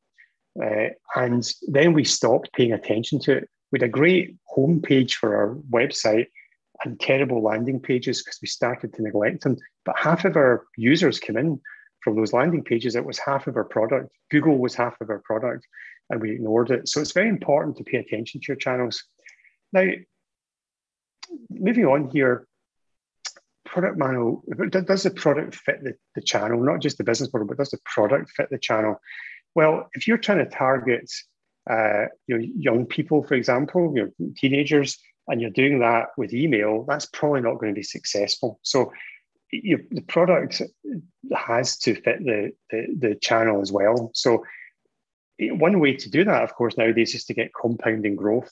Uh, and then we stopped paying attention to it. We had a great homepage for our website and terrible landing pages because we started to neglect them. But half of our users came in from those landing pages, it was half of our product. Google was half of our product, and we ignored it. So it's very important to pay attention to your channels. Now, moving on here, product manual, does the product fit the, the channel, not just the business model, but does the product fit the channel? Well, if you're trying to target uh, you know, young people, for example, you know, teenagers, and you're doing that with email, that's probably not going to be successful. So you, the product has to fit the, the, the channel as well. So one way to do that, of course, nowadays is to get compounding growth,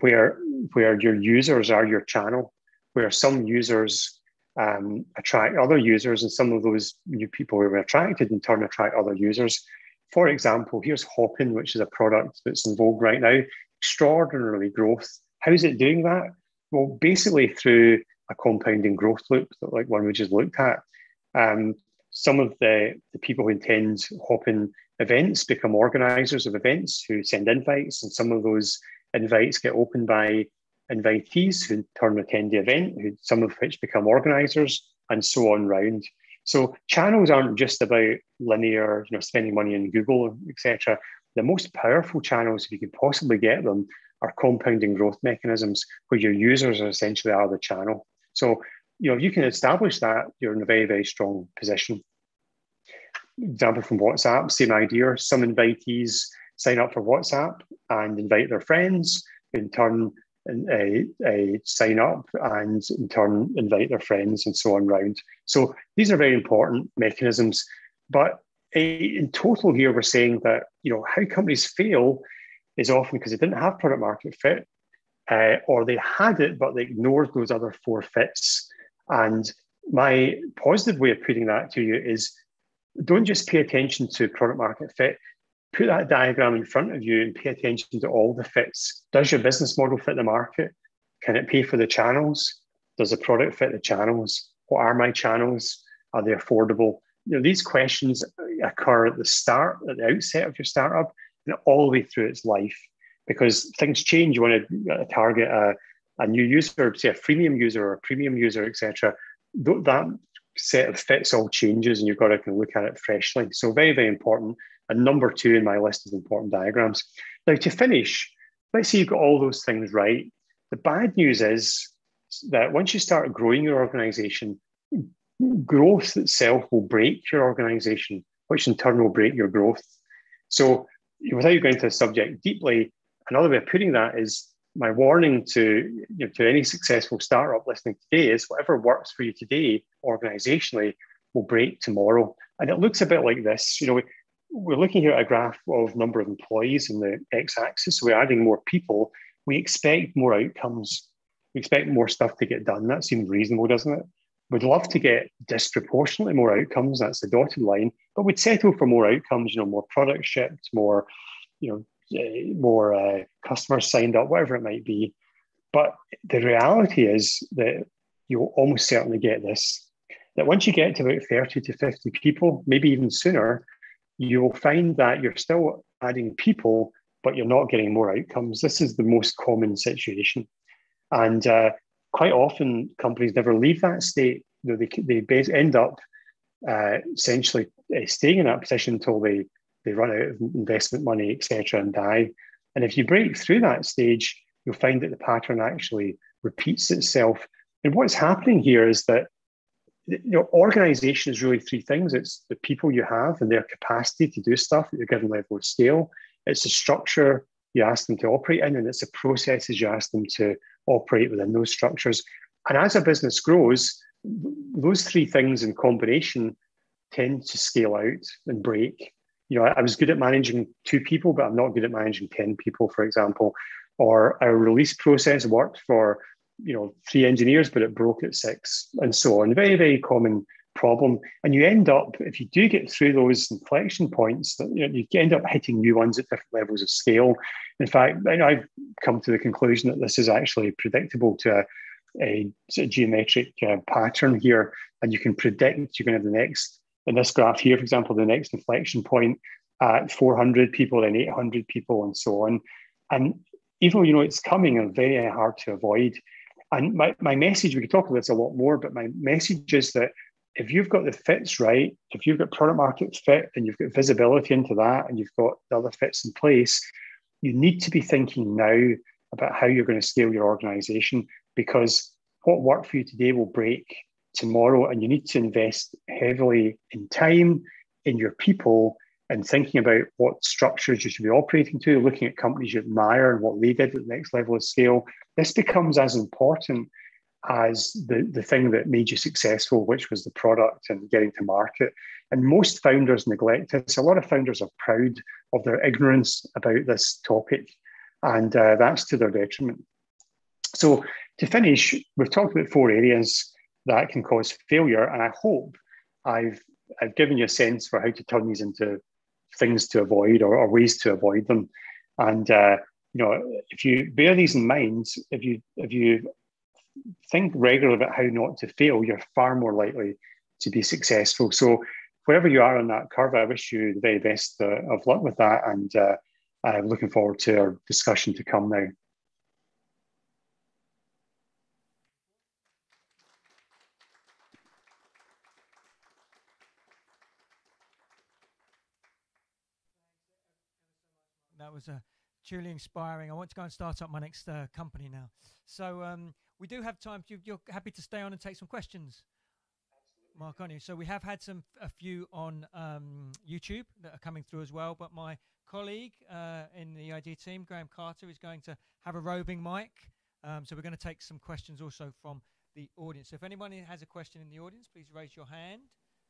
where where your users are your channel, where some users um, attract other users, and some of those new people who were attracted in turn attract other users. For example, here's Hopin, which is a product that's in vogue right now. Extraordinarily growth. How is it doing that? Well, basically through a compounding growth loop, like one we just looked at. Um, some of the, the people who attend Hopin events become organizers of events who send invites, and some of those invites get opened by invitees who turn attend the event, who, some of which become organizers, and so on round. So channels aren't just about linear, you know, spending money in Google, etc. The most powerful channels, if you can possibly get them, are compounding growth mechanisms where your users are essentially are the channel. So, you know, if you can establish that, you're in a very, very strong position. Example from WhatsApp, same idea. Some invitees sign up for WhatsApp and invite their friends, in turn, a, a uh, uh, sign up and in turn invite their friends and so on round. So these are very important mechanisms. But uh, in total here, we're saying that you know how companies fail is often because they didn't have product market fit uh, or they had it, but they ignored those other four fits. And my positive way of putting that to you is don't just pay attention to product market fit. Put that diagram in front of you and pay attention to all the fits. Does your business model fit the market? Can it pay for the channels? Does the product fit the channels? What are my channels? Are they affordable? You know, these questions occur at the start, at the outset of your startup, and all the way through its life because things change. You want to target a, a new user, say a freemium user or a premium user, etc. That set of fits all changes, and you've got to kind of look at it freshly. So very, very important. And number two in my list is important diagrams. Now to finish, let's say you've got all those things right. The bad news is that once you start growing your organization, growth itself will break your organization, which in turn will break your growth. So without going into the subject deeply, another way of putting that is my warning to you know, to any successful startup listening today is whatever works for you today organizationally will break tomorrow. And it looks a bit like this. You know, we, we're looking here at a graph of number of employees in the x-axis. So we're adding more people. We expect more outcomes. We expect more stuff to get done. That seems reasonable, doesn't it? We'd love to get disproportionately more outcomes. That's the dotted line. But we'd settle for more outcomes. You know, more product shipped, more, you know, more uh, customers signed up, whatever it might be. But the reality is that you'll almost certainly get this that once you get to about 30 to 50 people, maybe even sooner, you will find that you're still adding people, but you're not getting more outcomes. This is the most common situation. And uh, quite often, companies never leave that state. You know, they, they end up uh, essentially uh, staying in that position until they they run out of investment money, etc., and die. And if you break through that stage, you'll find that the pattern actually repeats itself. And what's happening here is that your organization is really three things it's the people you have and their capacity to do stuff at a given level of scale, it's the structure you ask them to operate in, and it's the processes you ask them to operate within those structures. And as a business grows, those three things in combination tend to scale out and break you know, I, was good at managing two people, but I'm not good at managing 10 people, for example. Or our release process worked for, you know, three engineers, but it broke at six, and so on. Very, very common problem. And you end up, if you do get through those inflection points, that you, know, you end up hitting new ones at different levels of scale. In fact, I've come to the conclusion that this is actually predictable to a, a, a geometric uh, pattern here, and you can predict you're going to have the next in this graph here, for example, the next inflection point uh, at 400 people, then 800 people, and so on. And even though you know it's coming and very hard to avoid. And my, my message, we could talk about this a lot more, but my message is that if you've got the fits right, if you've got product market fit and you've got visibility into that and you've got the other fits in place, you need to be thinking now about how you're going to scale your organization because what worked for you today will break tomorrow and you need to invest heavily in time in your people and thinking about what structures you should be operating to looking at companies you admire and what they did at the next level of scale. This becomes as important as the, the thing that made you successful which was the product and getting to market. And most founders neglect this. A lot of founders are proud of their ignorance about this topic and uh, that's to their detriment. So to finish we've talked about four areas that can cause failure. And I hope I've I've given you a sense for how to turn these into things to avoid or, or ways to avoid them. And uh, you know, if you bear these in mind, if you if you think regularly about how not to fail, you're far more likely to be successful. So wherever you are on that curve, I wish you the very best uh, of luck with that. And uh, I'm looking forward to our discussion to come now. That was uh, truly inspiring. I want to go and start up my next uh, company now. So um, we do have time. You, you're happy to stay on and take some questions, Absolutely. Mark, aren't you? So we have had some a few on um, YouTube that are coming through as well. But my colleague uh, in the ID team, Graham Carter, is going to have a roving mic. Um, so we're going to take some questions also from the audience. So if anyone has a question in the audience, please raise your hand.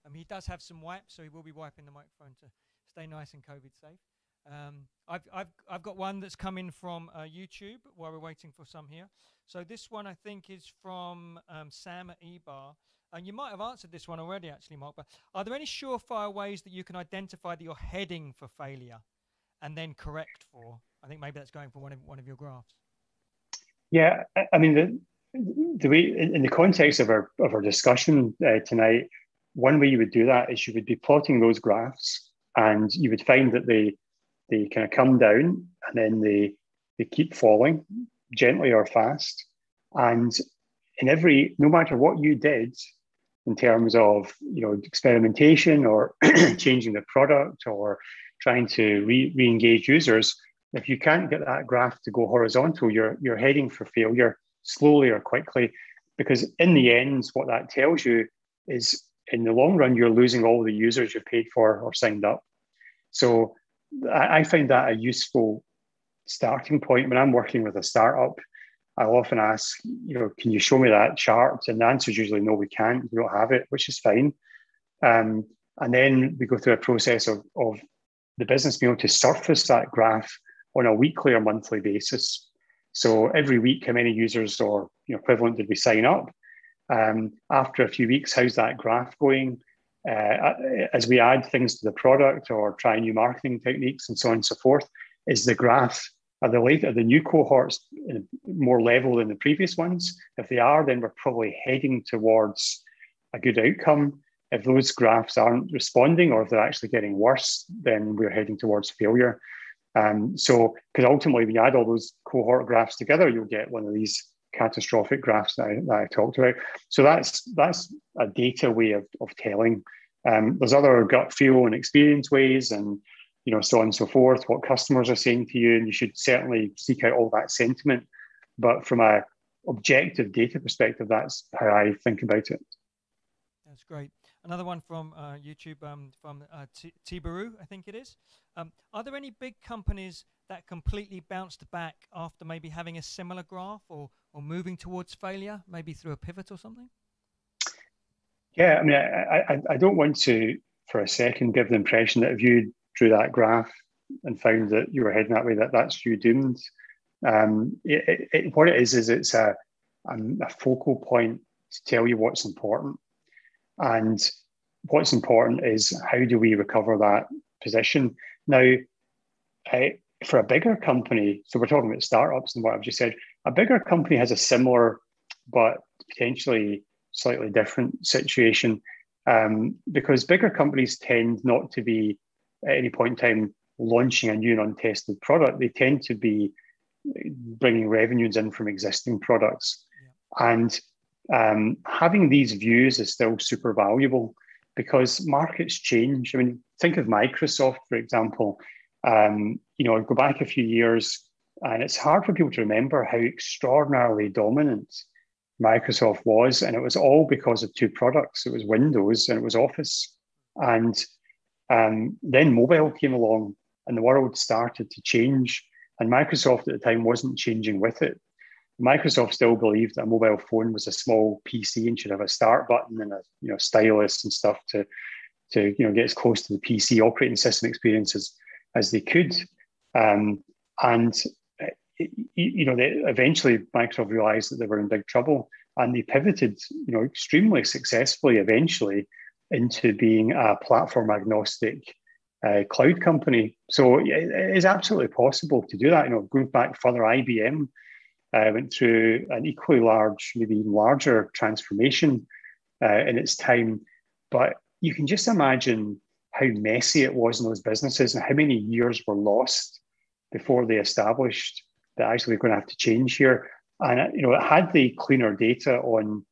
Um, he does have some wipes, so he will be wiping the microphone to stay nice and COVID safe. Um, I've, I've, I've got one that's coming from uh, YouTube while we're waiting for some here. So this one I think is from um, Sam at Ebar. And you might have answered this one already, actually, Mark. But are there any surefire ways that you can identify that you're heading for failure and then correct for? I think maybe that's going for one of one of your graphs. Yeah, I mean the the way in the context of our of our discussion uh, tonight, one way you would do that is you would be plotting those graphs, and you would find that the they kind of come down and then they they keep falling gently or fast. And in every, no matter what you did in terms of you know experimentation or [clears throat] changing the product or trying to re, re-engage users, if you can't get that graph to go horizontal, you're you're heading for failure slowly or quickly. Because in the end, what that tells you is in the long run, you're losing all the users you've paid for or signed up. So I, find that a useful starting point when I'm working with a startup. I'll often ask, you know, can you show me that chart? And the answer is usually no, we can't. We don't have it, which is fine. Um, and then we go through a process of, of the business being able to surface that graph on a weekly or monthly basis. So every week, how many users or you know, equivalent did we sign up? Um, after a few weeks, how's that graph going? Uh, as we add things to the product or try new marketing techniques and so on and so forth, is the graph are the the new cohorts more level than the previous ones? If they are, then we're probably heading towards a good outcome. If those graphs aren't responding or if they're actually getting worse, then we're heading towards failure. Um, so, because ultimately, when you add all those cohort graphs together, you'll get one of these catastrophic graphs that I, that I talked about. So that's that's a data way of, of telling. Um, there's other gut feel and experience ways, and you know so on and so forth. What customers are saying to you, and you should certainly seek out all that sentiment. But from a objective data perspective, that's how I think about it. That's great. Another one from uh, YouTube um, from uh, Tibaru, I think it is. Um, are there any big companies that completely bounced back after maybe having a similar graph or, or moving towards failure, maybe through a pivot or something? Yeah, I mean, I, I, I don't want to, for a second, give the impression that if you drew that graph and found that you were heading that way, that that's you doomed. Um, it, it, what it is is it's a, a focal point to tell you what's important, and what's important is how do we recover that position. Now, I, for a bigger company, so we're talking about startups and what I've just said, a bigger company has a similar but potentially slightly different situation um, because bigger companies tend not to be at any point in time launching a new and untested product. They tend to be bringing revenues in from existing products. Yeah. And um, having these views is still super valuable because markets change. I mean, think of Microsoft, for example. Um, you know, go back a few years, and it's hard for people to remember how extraordinarily dominant Microsoft was, and it was all because of two products. It was Windows and it was Office, and um, then mobile came along, and the world started to change. And Microsoft at the time wasn't changing with it. Microsoft still believed that a mobile phone was a small PC and should have a start button and a you know stylus and stuff to to you know get as close to the PC operating system experience as, as they could. Um, and you know, they, eventually Microsoft realized that they were in big trouble, and they pivoted, you know, extremely successfully eventually into being a platform agnostic uh, cloud company. So it is absolutely possible to do that. You know, going back further, IBM uh, went through an equally large, maybe even larger transformation uh, in its time. But you can just imagine how messy it was in those businesses and how many years were lost before they established that actually we're going to have to change here. And uh, you know, had the cleaner data on,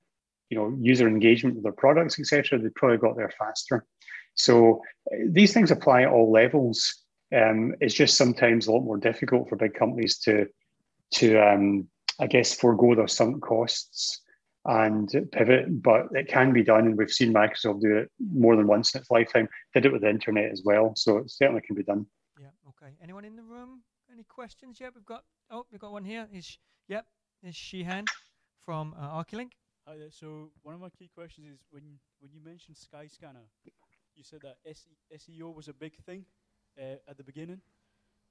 you know, user engagement with their products, etc., they probably got there faster. So uh, these things apply at all levels. Um, it's just sometimes a lot more difficult for big companies to to, um, I guess, forego their sunk costs and pivot, but it can be done. And we've seen Microsoft do it more than once in its lifetime, did it with the internet as well. So it certainly can be done. Yeah, okay. Anyone in the room? Any questions? Yeah, we've got, oh, we've got one here. Is Yep, is Shehan from uh, ArchiLink. Hi there. So one of my key questions is when, when you mentioned Skyscanner, you said that SEO was a big thing uh, at the beginning.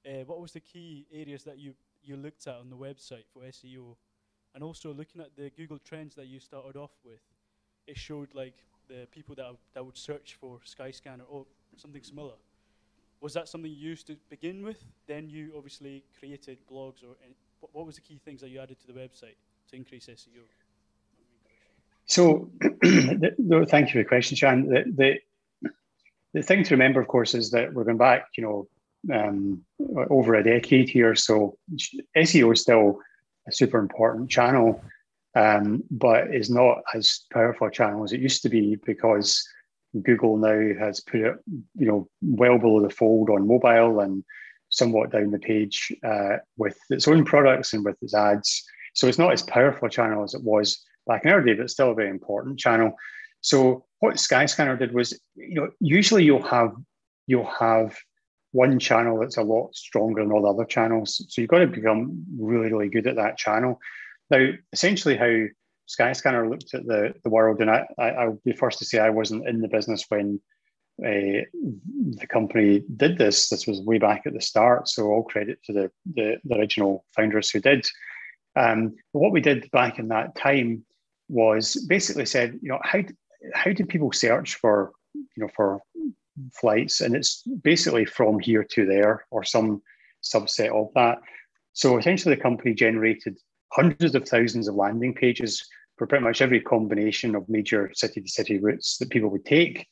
Uh, what was the key areas that you you looked at on the website for SEO, and also looking at the Google Trends that you started off with, it showed like the people that that would search for Skyscanner or something similar. Was that something you used to begin with? Then you obviously created blogs, or what, what was the key things that you added to the website to increase SEO? So, [clears throat] the, thank you for the question, Sean. The, the, the thing to remember, of course, is that we're going back, you know, um, over a decade here. So SEO is still a super important channel, um, but is not as powerful a channel as it used to be because Google now has put it, you know, well below the fold on mobile and somewhat down the page uh, with its own products and with its ads. So it's not as powerful a channel as it was back in our day, but still a very important channel. So what Skyscanner did was, you know, usually you'll have you'll have one channel that's a lot stronger than all the other channels. So you've got to become really, really good at that channel. Now, essentially, how Skyscanner looked at the, the world, and I, I, will be first to say I wasn't in the business when uh, the company did this. This was way back at the start, so all credit to the, the, the original founders who did. Um, what we did back in that time was basically said, you know, how how did people search for you know for flights, and it's basically from here to there or some subset of that. So essentially, the company generated hundreds of thousands of landing pages for pretty much every combination of major city to city routes that people would take,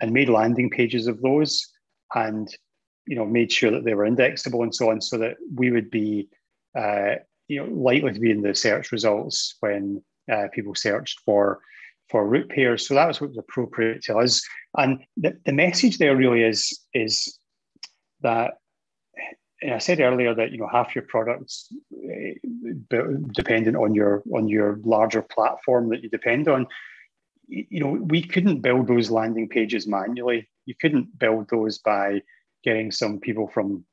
and made landing pages of those, and you know made sure that they were indexable and so on, so that we would be uh, you know likely to be in the search results when uh, people searched for for route pairs. So that was what was appropriate to us. And the, the message there really is is that I said earlier that you know half your products uh, dependent on your on your larger platform that you depend on. You know, we couldn't build those landing pages manually. You couldn't build those by getting some people from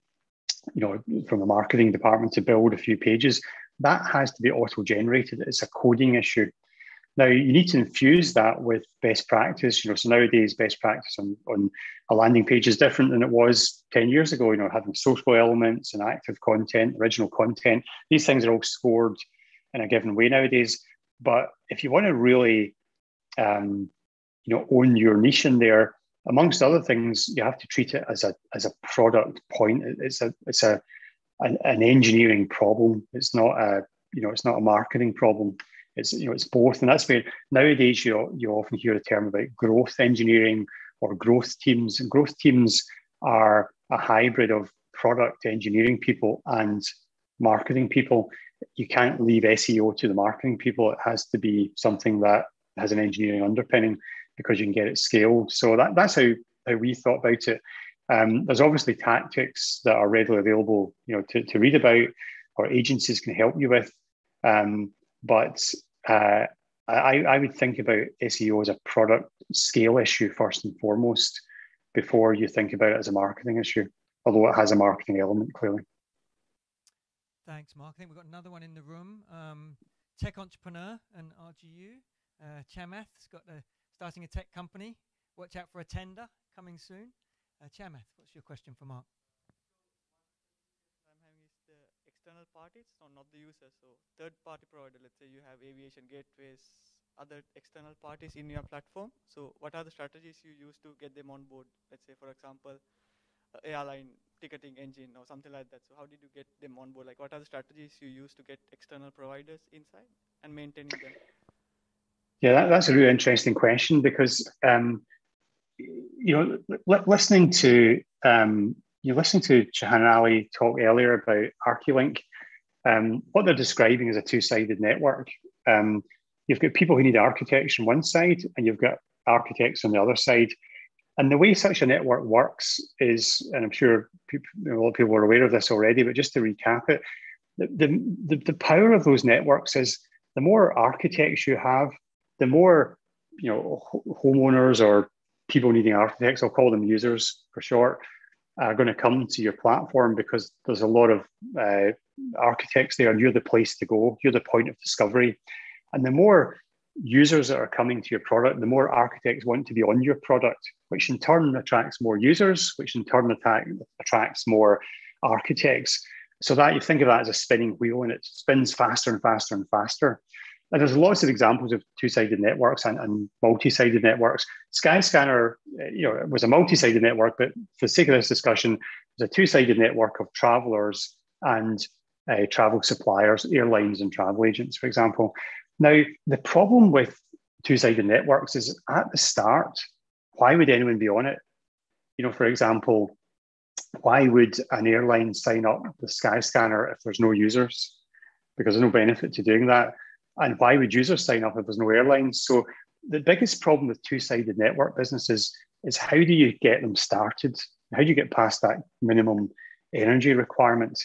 you know from the marketing department to build a few pages. That has to be auto generated. It's a coding issue. Now you need to infuse that with best practice. You know, so nowadays best practice on, on a landing page is different than it was 10 years ago, you know, having social elements and active content, original content. These things are all scored in a given way nowadays. But if you want to really um, you know, own your niche in there, amongst other things, you have to treat it as a as a product point. It's a it's a an, an engineering problem. It's not a you know, it's not a marketing problem. It's you know it's both, and that's where nowadays you you often hear a term about growth engineering or growth teams. And growth teams are a hybrid of product engineering people and marketing people. you can't leave SEO to the marketing people. It has to be something that has an engineering underpinning because you can get it scaled. So that, that's how, how we thought about it. Um, there's obviously tactics that are readily available, you know, to, to read about or agencies can help you with. Um, but uh, I, I would think about SEO as a product scale issue first and foremost before you think about it as a marketing issue, although it has a marketing element clearly. Thanks, Mark. I think we've got another one in the room. Um, tech entrepreneur and RGU. Uh, Chamath's got starting a tech company. Watch out for a tender coming soon. Uh, Chamath, what's your question for Mark? I'm having is the external parties, no, not the users. So third party provider, let's say you have aviation gateways, other external parties in your platform. So what are the strategies you use to get them on board? Let's say, for example, uh, airline ticketing engine or something like that. So how did you get them on board? Like what are the strategies you use to get external providers inside and maintaining them? Yeah, that, that's a really interesting question because um, you know, li- listening to um, you listening to Shehan Ali talk earlier about ArchiLink. Um, what they're describing is a two-sided network. Um, you've got people who need architects on one side, and you've got architects on the other side. And the way such a network works is, and I'm sure people, a lot of people are aware of this already, but just to recap it, the, the, the power of those networks is the more architects you have, the more you know homeowners or people needing architects, I'll call them users for short, are going to come to your platform because there's a lot of uh, architects there and you're the place to go. You're the point of discovery. And the more users that are coming to your product, the more architects want to be on your product, which in turn attracts more users, which in turn attack, attracts more architects. So that you think of that as a spinning wheel and it spins faster and faster and faster. And there's lots of examples of two-sided networks and, and multi-sided networks. Skyscanner, you know, was a multi-sided network, but for the sake of this discussion, it was a two-sided network of travelers and uh, travel suppliers, airlines and travel agents, for example. Now, the problem with two-sided networks is at the start, why would anyone be on it? You know, for example, why would an airline sign up the Skyscanner if there's no users? Because there's no benefit to doing that. And why would users sign up if there's no airlines? So the biggest problem with two-sided network businesses is how do you get them started? How do you get past that minimum energy requirement?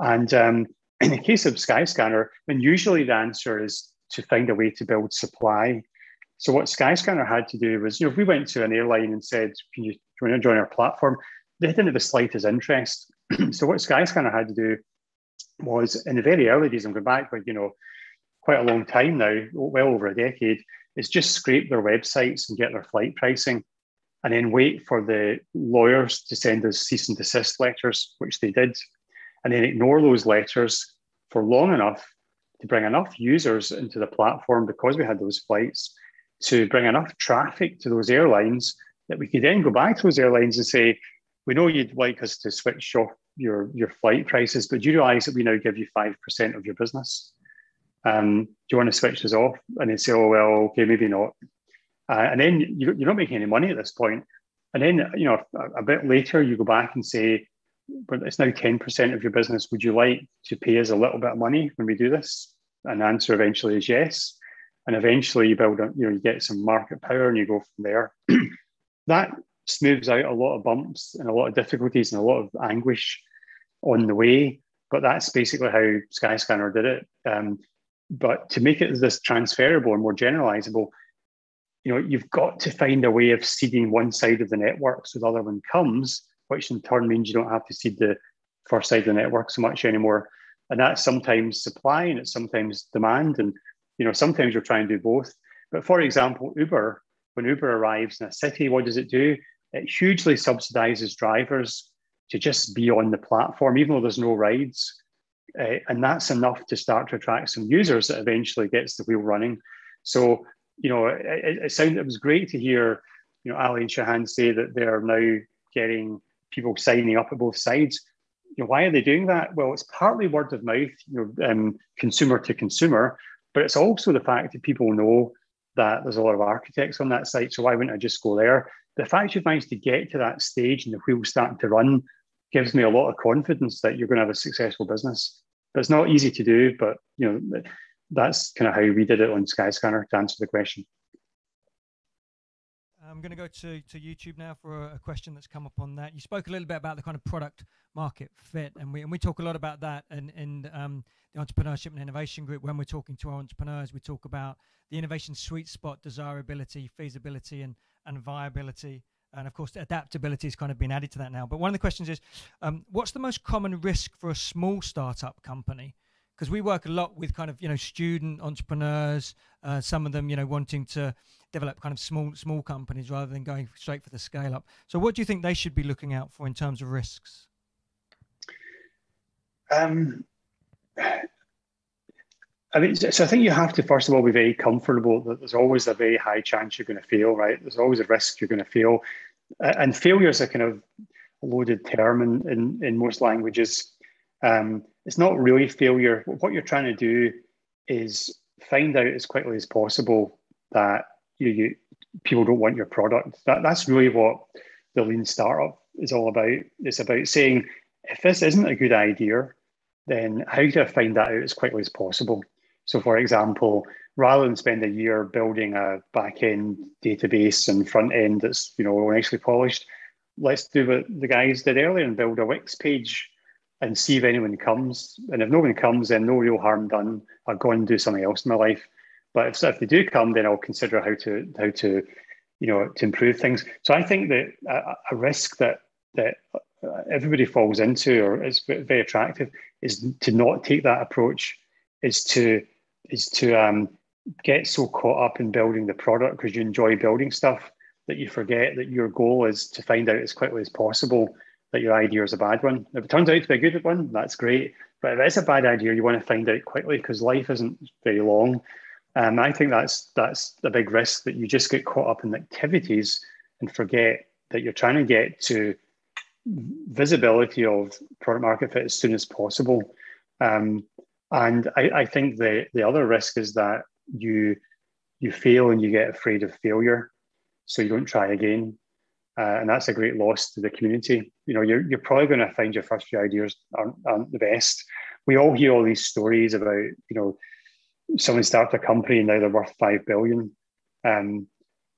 And um, [clears throat] in the case of Skyscanner, mean, usually the answer is to find a way to build supply. So what Skyscanner had to do was, you know, if we went to an airline and said, "Can you, join our platform?" They didn't have the slightest interest. [clears throat] so what Skyscanner had to do was, in the very early days, I'm going back, but you know, quite a long time now, well over a decade, is just scrape their websites and get their flight pricing and then wait for the lawyers to send us cease and desist letters, which they did, and then ignore those letters for long enough to bring enough users into the platform because we had those flights to bring enough traffic to those airlines that we could then go back to those airlines and say, we know you'd like us to switch off your, your flight prices, but do you realize that we now give you 5% of your business? um, do you want to switch this off? And they say, oh, well, okay, maybe not. Uh, and then you, you're not making any money at this point. And then, you know, a, a bit later, you go back and say, it's now 10% of your business. Would you like to pay us a little bit of money when we do this? And the answer eventually is yes. And eventually you build, a, you know, you get some market power and you go from there. [clears throat] that smooths out a lot of bumps and a lot of difficulties and a lot of anguish on the way. But that's basically how Skyscanner did it. Um, but to make it this transferable and more generalizable, you know, you've got to find a way of seeding one side of the network so the other one comes, which in turn means you don't have to seed the first side of the network so much anymore. And that's sometimes supply and it's sometimes demand. And you know, sometimes you're trying to do both. But for example, Uber, when Uber arrives in a city, what does it do? It hugely subsidizes drivers to just be on the platform, even though there's no rides. Uh, and that's enough to start to attract some users that eventually gets the wheel running. So, you know, it, it sounded, it was great to hear, you know, Ali and Shehan say that they're now getting people signing up at both sides. You know, why are they doing that? Well, it's partly word of mouth, you know, um, consumer to consumer, but it's also the fact that people know that there's a lot of architects on that site. So why wouldn't I just go there? The fact you've managed to get to that stage and the wheel's starting to run gives me a lot of confidence that you're going to have a successful business. But it's not easy to do. But you know, that's kind of how we did it on Skyscanner to answer the question. I'm going to go to, to YouTube now for a, a, question that's come up on that. You spoke a little bit about the kind of product market fit, and we and we talk a lot about that in, in um, the Entrepreneurship and Innovation Group. When we're talking to our entrepreneurs, we talk about the innovation sweet spot, desirability, feasibility, and, and viability. And of course, adaptability has kind of been added to that now. But one of the questions is um, what's the most common risk for a small startup company? Because we work a lot with kind of, you know, student entrepreneurs, uh, some of them, you know, wanting to develop kind of small small companies rather than going straight for the scale up. So, what do you think they should be looking out for in terms of risks? Um, I mean, so I think you have to first of all be very comfortable that there's always a very high chance you're going to fail, right? There's always a risk you're going to fail, and failure is a kind of loaded term in in, in most languages. Um, it's not really failure. What you're trying to do is find out as quickly as possible that you, you people don't want your product. That that's really what the lean startup is all about. It's about saying if this isn't a good idea, then how do I find that out as quickly as possible? So, for example, rather than spend a year building a back end database and front end that's you know nicely polished, let's do what the guys did earlier and build a Wix page and see if anyone comes. And if no one comes, then no real harm done. I'll go and do something else in my life. But if, if they do come, then I'll consider how to how to you know to improve things. So I think that a, a risk that that everybody falls into or is very attractive is to not take that approach. Is to is to um, get so caught up in building the product because you enjoy building stuff that you forget that your goal is to find out as quickly as possible that your idea is a bad one. If it turns out to be a good one, that's great. But if it's a bad idea, you want to find out quickly because life isn't very long. Um, I think that's that's a big risk that you just get caught up in activities and forget that you're trying to get to visibility of product market fit as soon as possible. Um, and I, I, think the the other risk is that you you fail and you get afraid of failure, so you don't try again, uh, and that's a great loss to the community. You know, you're you're probably going to find your first few ideas aren't, aren't the best. We all hear all these stories about you know someone started a company and now they're worth five billion. Um,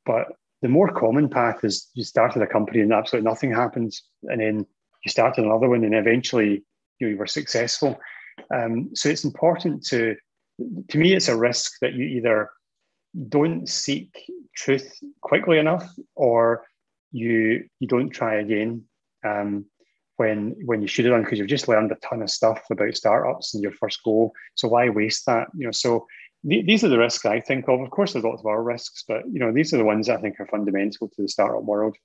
but the more common path is you started a company and absolutely nothing happens, and then you started another one and eventually you, know, you were successful. Um, so it's important to, to me, it's a risk that you either don't seek truth quickly enough or you you don't try again. Um, when when you should have done because you've just learned a ton of stuff about startups and your first goal. So why waste that? You know, so th- these are the risks I think of. Of course, there's lots of other risks, but you know, these are the ones I think are fundamental to the startup world.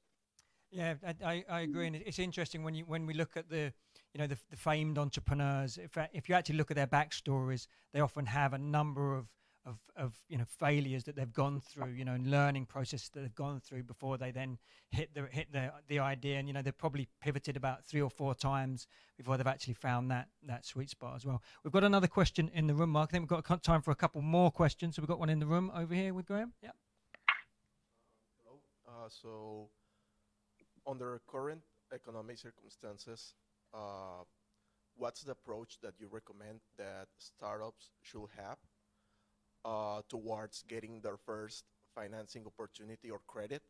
Yeah, I, I agree, and it's interesting when you when we look at the you know the, the famed entrepreneurs. If if you actually look at their backstories, they often have a number of of, of you know failures that they've gone through, you know, and learning process that they've gone through before they then hit the hit the the idea. And you know, they've probably pivoted about three or four times before they've actually found that that sweet spot as well. We've got another question in the room, Mark. I think we've got time for a couple more questions. So we've got one in the room over here with Graham. Yeah. Hello. Uh, so, under current economic circumstances, uh, what's the approach that you recommend that startups should have uh, towards getting their first financing opportunity or credit,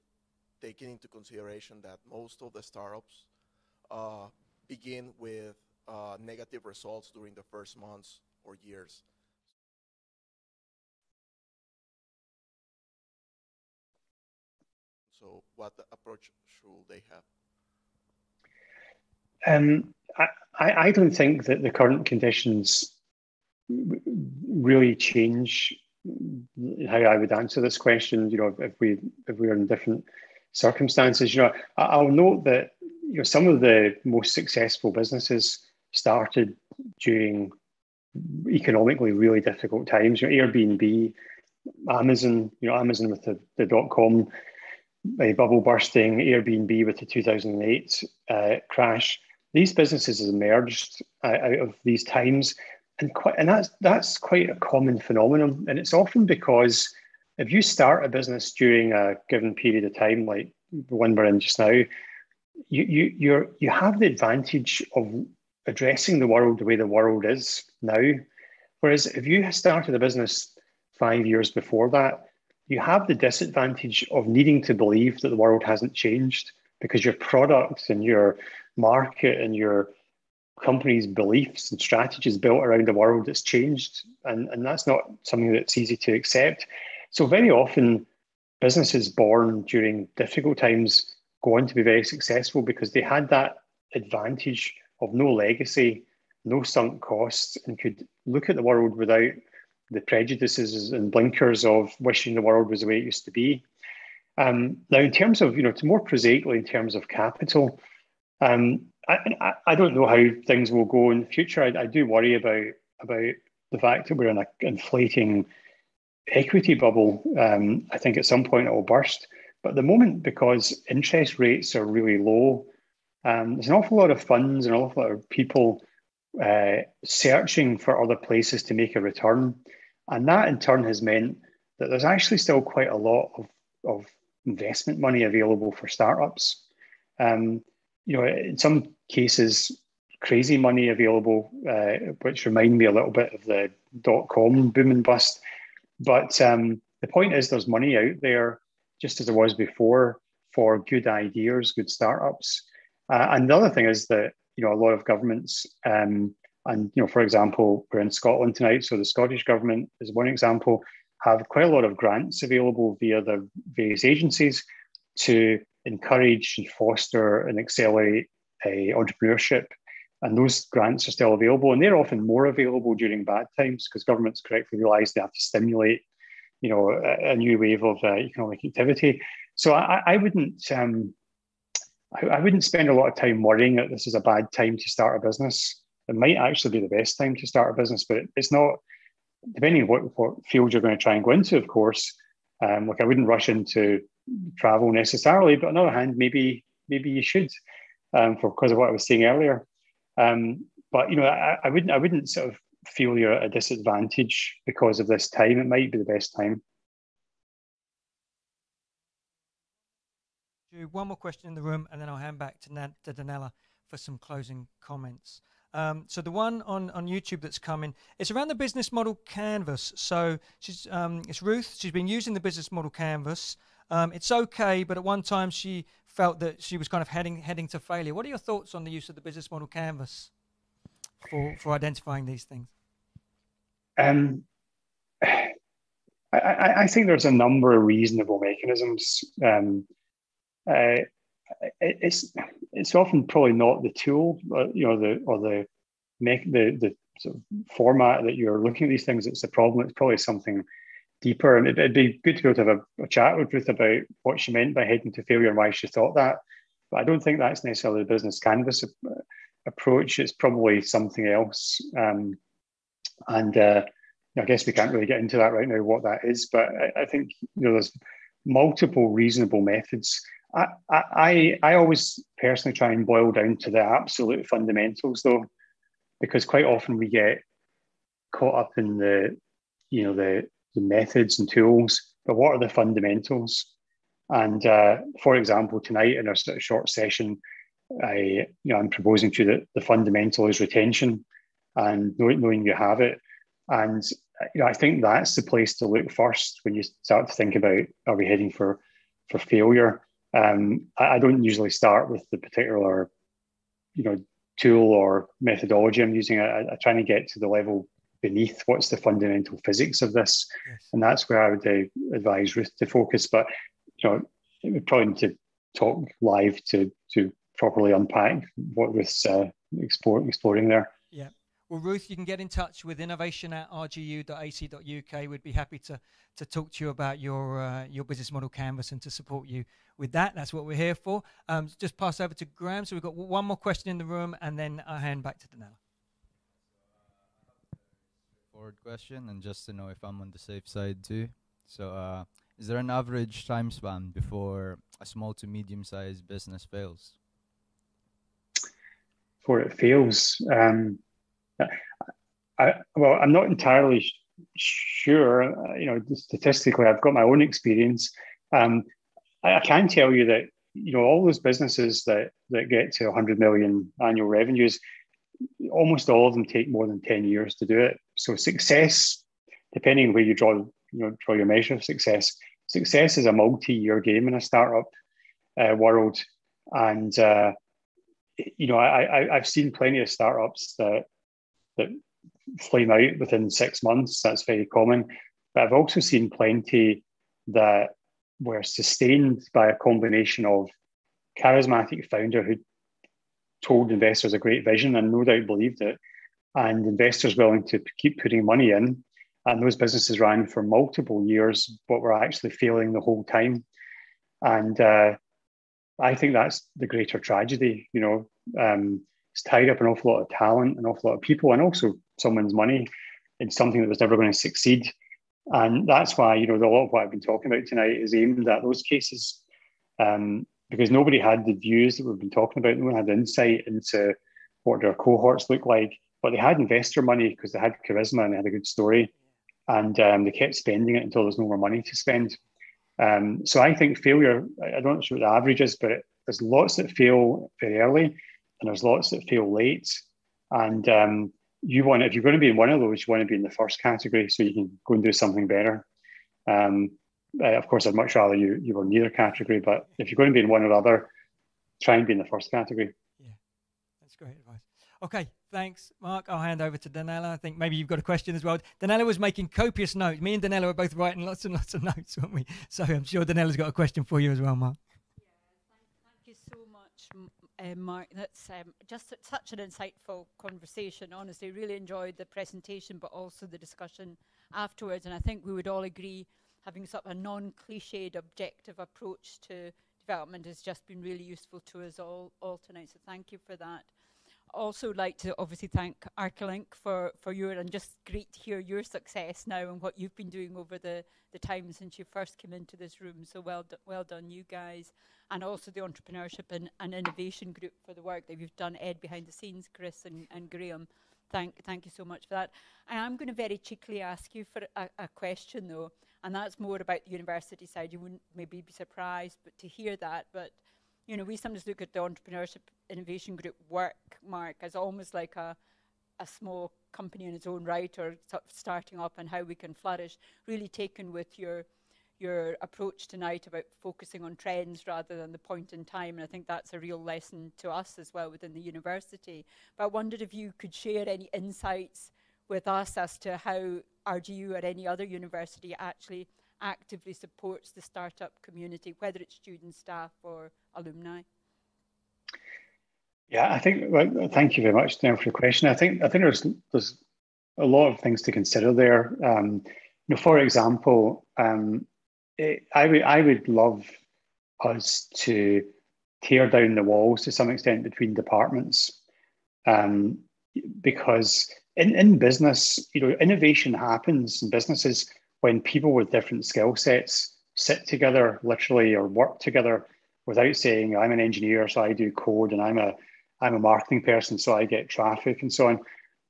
taking into consideration that most of the startups uh, begin with uh, negative results during the first months or years. So, what approach should they have? Um, I, I don't think that the current conditions really change how I would answer this question. You know, if we if we are in different circumstances, you know, I'll note that you know some of the most successful businesses started during economically really difficult times. You know, Airbnb, Amazon, you know, Amazon with the, the dot com uh, bubble bursting, Airbnb with the 2008 uh, crash. These businesses emerged uh, out of these times and quite, and that's that's quite a common phenomenon, and it's often because if you start a business during a given period of time, like the one we're in just now, you you you're you have the advantage of addressing the world the way the world is now. Whereas if you started a business five years before that, you have the disadvantage of needing to believe that the world hasn't changed because your product and your market and your company's beliefs and strategies built around the world that's changed. And, and that's not something that's easy to accept. So, very often, businesses born during difficult times go on to be very successful because they had that advantage of no legacy, no sunk costs, and could look at the world without the prejudices and blinkers of wishing the world was the way it used to be. Um, now, in terms of, you know, to more prosaically, in terms of capital, um, I, I, don't know how things will go in the future. I, I do worry about about the fact that we're in an inflating equity bubble. Um, I think at some point it will burst. But at the moment, because interest rates are really low, um, there's an awful lot of funds and an awful lot of people uh, searching for other places to make a return. And that in turn has meant that there's actually still quite a lot of, of investment money available for startups. Um, you know, in some cases, crazy money available, uh, which remind me a little bit of the dot com boom and bust. But um, the point is, there's money out there, just as there was before, for good ideas, good startups. Uh, and the other thing is that you know a lot of governments, um, and you know, for example, we're in Scotland tonight, so the Scottish government is one example, have quite a lot of grants available via the various agencies to encourage and foster and accelerate uh, entrepreneurship. And those grants are still available, and they're often more available during bad times because governments correctly realise they have to stimulate, you know, a, a new wave of uh, economic activity. So I, I wouldn't, um, I, I wouldn't spend a lot of time worrying that this is a bad time to start a business. It might actually be the best time to start a business, but it's not. Depending on what, what field you're going to try and go into, of course. Um, like I wouldn't rush into travel necessarily, but on the other hand, maybe maybe you should, um, for because of what I was saying earlier. Um, but you know, I, I wouldn't I wouldn't sort of feel you're at a disadvantage because of this time. It might be the best time. One more question in the room, and then I'll hand back to, to Donella for some closing comments. Um, so the one on, on YouTube that's coming, it's around the business model canvas. So she's um, it's Ruth. She's been using the business model canvas um, it's okay, but at one time she felt that she was kind of heading heading to failure. What are your thoughts on the use of the business model canvas for for identifying these things? Um, [sighs] I, I, think there's a number of reasonable mechanisms. Um, uh, it's it's often probably not the tool, uh, you know, the or the make the the sort of format that you're looking at these things. It's the problem. It's probably something deeper. And it'd, be good to able to have a, a, chat with Ruth about what she meant by heading to failure and why she thought that. But I don't think that's necessarily the business canvas approach. It's probably something else. Um, and uh, I guess we can't really get into that right now, what that is. But I, I think you know there's multiple reasonable methods. I, I, I always personally try and boil down to the absolute fundamentals, though, because quite often we get caught up in the, you know, the the methods and tools, but what are the fundamentals? And uh, for example, tonight in our sort of short session, I, you know, I'm proposing to you that the fundamental is retention and knowing you have it. And you know, I think that's the place to look first when you start to think about are we heading for for failure. Um, I, I don't usually start with the particular, you know, tool or methodology I'm using. I, I try to get to the level beneath what's the fundamental physics of this, yes. and that's where I would uh, advise Ruth to focus. But you know, we probably need to talk live to to properly unpack what Ruth's uh, explore, exploring there. Yeah. Well, Ruth, you can get in touch with innovation at rgu.ac.uk. We'd be happy to, to talk to you about your uh, your business model canvas and to support you with that. That's what we're here for. Um, just pass over to Graham. So we've got one more question in the room, and then I'll hand back to Donella straightforward question, and just to know if I'm on the safe side too. So, uh, is there an average time span before a small to medium sized business fails? Before it fails, um, I, well, I'm not entirely sh- sure. You know, statistically, I've got my own experience. Um, I, I can tell you that you know all those businesses that that get to 100 million annual revenues almost all of them take more than 10 years to do it. So success, depending on where you draw, you know, draw your measure of success, success is a multi-year game in a startup uh, world. And, uh, you know, I, I, I've seen plenty of startups that, that flame out within six months. That's very common. But I've also seen plenty that were sustained by a combination of charismatic founder who told investors a great vision and no doubt believed it, and investors willing to keep putting money in. And those businesses ran for multiple years, but were actually failing the whole time. And uh, I think that's the greater tragedy. You know, um, it's tied up an awful lot of talent, an awful lot of people, and also someone's money in something that was never going to succeed. And that's why, you know, a lot of what I've been talking about tonight is aimed at those cases. Um, because nobody had the views that we've been talking about. No one had insight into what their cohorts look like, but they had investor money because they had charisma and they had a good story, and um, they kept spending it until there's no more money to spend. Um, so I think failure. I don't know what the average is, but there's lots that fail very early, and there's lots that fail late. And um, you want, if you're going to be in one of those, you want to be in the first category, so you can go and do something better. Um, of course, I'd much rather you you were neither category, but if you're going to be in one or other, try and be in the first category. Yeah, that's great advice. Okay, thanks, Mark. I'll hand over to Donella. I think maybe you've got a question as well. Donella was making copious notes. Me and Donella were both writing lots and lots of [laughs] notes, weren't we? So I'm sure Donella's got a question for you as well, Mark. Yeah, thank you so much, uh, Mark. That's um, just such an insightful conversation. Honestly, really enjoyed the presentation, but also the discussion afterwards. And I think we would all agree having sort of a non-cliched objective approach to development has just been really useful to us all, all tonight. So thank you for that. Also like to obviously thank ArchiLink for, for your, and just great to hear your success now and what you've been doing over the, the time since you first came into this room. So well, do, well done you guys. And also the Entrepreneurship and, and Innovation Group for the work that you've done, Ed, behind the scenes, Chris and, and Graham. Thank, thank you so much for that. I am going to very cheekily ask you for a, a question though and that's more about the university side. You wouldn't maybe be surprised, but to hear that. But you know, we sometimes look at the entrepreneurship innovation group work, Mark, as almost like a a small company in its own right, or starting up, and how we can flourish. Really taken with your your approach tonight about focusing on trends rather than the point in time. And I think that's a real lesson to us as well within the university. But I wondered if you could share any insights with us as to how RGU or any other university actually actively supports the startup community, whether it's students, staff, or alumni? Yeah, I think. Well, thank you very much, Dan, for the question. I think I think there's there's a lot of things to consider there. Um, you know, for example, um, it, I would I would love us to tear down the walls to some extent between departments, um, because in, in business, you know, innovation happens in businesses when people with different skill sets sit together literally or work together without saying, I'm an engineer, so I do code, and I'm a I'm a marketing person, so I get traffic and so on.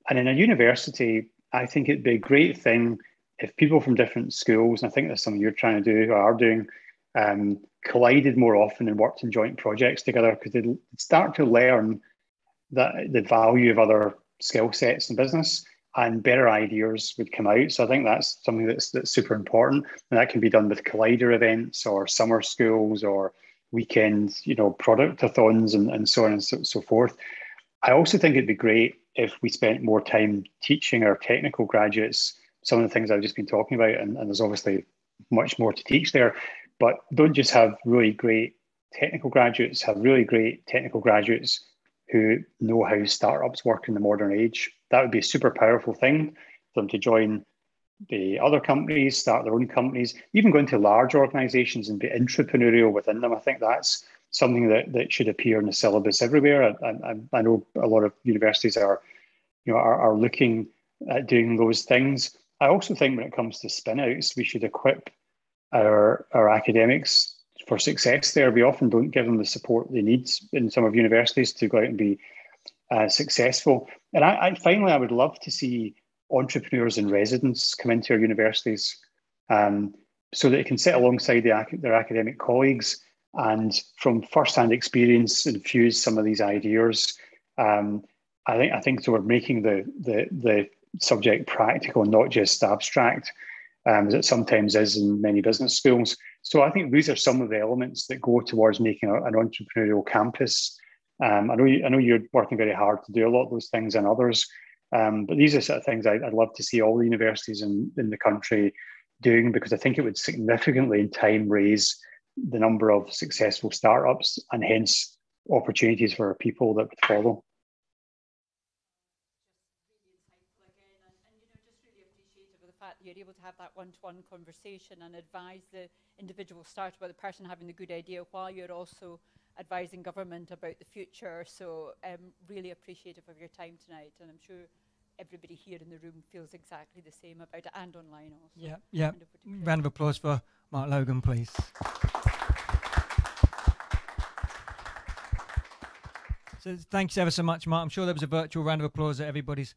And in a university, I think it'd be a great thing if people from different schools, and I think that's something you're trying to do or are doing, um, collided more often and worked in joint projects together because they'd start to learn that the value of other skill sets in business and better ideas would come out. So I think that's something that's that's super important. And that can be done with collider events or summer schools or weekends, you know, productathons and, and so on and so, so forth. I also think it'd be great if we spent more time teaching our technical graduates some of the things I've just been talking about. And, and there's obviously much more to teach there. But don't just have really great technical graduates, have really great technical graduates who know how startups work in the modern age. That would be a super powerful thing for them to join the other companies, start their own companies, even go into large organizations and be entrepreneurial within them. I think that's something that, that should appear in the syllabus everywhere. I, I, I know a lot of universities are, you know, are, are looking at doing those things. I also think when it comes to spinouts, we should equip our, our academics for success there. We often don't give them the support they need in some of universities to go out and be uh, successful. And I, I, finally, I would love to see entrepreneurs and residents come into our universities um, so that they can sit alongside the, their academic colleagues and from first-hand experience infuse some of these ideas. Um, I think I think so. We're making the the the subject practical, not just abstract, um, as it sometimes is in many business schools. So I think these are some of the elements that go towards making a, an entrepreneurial campus. Um, I know you, I know you're working very hard to do a lot of those things and others, um, but these are sort of things I, would love to see all the universities in, in the country doing because I think it would significantly in time raise the number of successful startups and hence opportunities for people that would follow. You're able to have that one-to-one conversation and advise the individual startup about the person having the good idea while you're also advising government about the future. So um, really appreciative of your time tonight and I'm sure everybody here in the room feels exactly the same about it and online also. Yeah, yeah. Round of applause for Mark Logan, please. So thanks ever so much, Mark. I'm sure there was a virtual round of applause at everybody's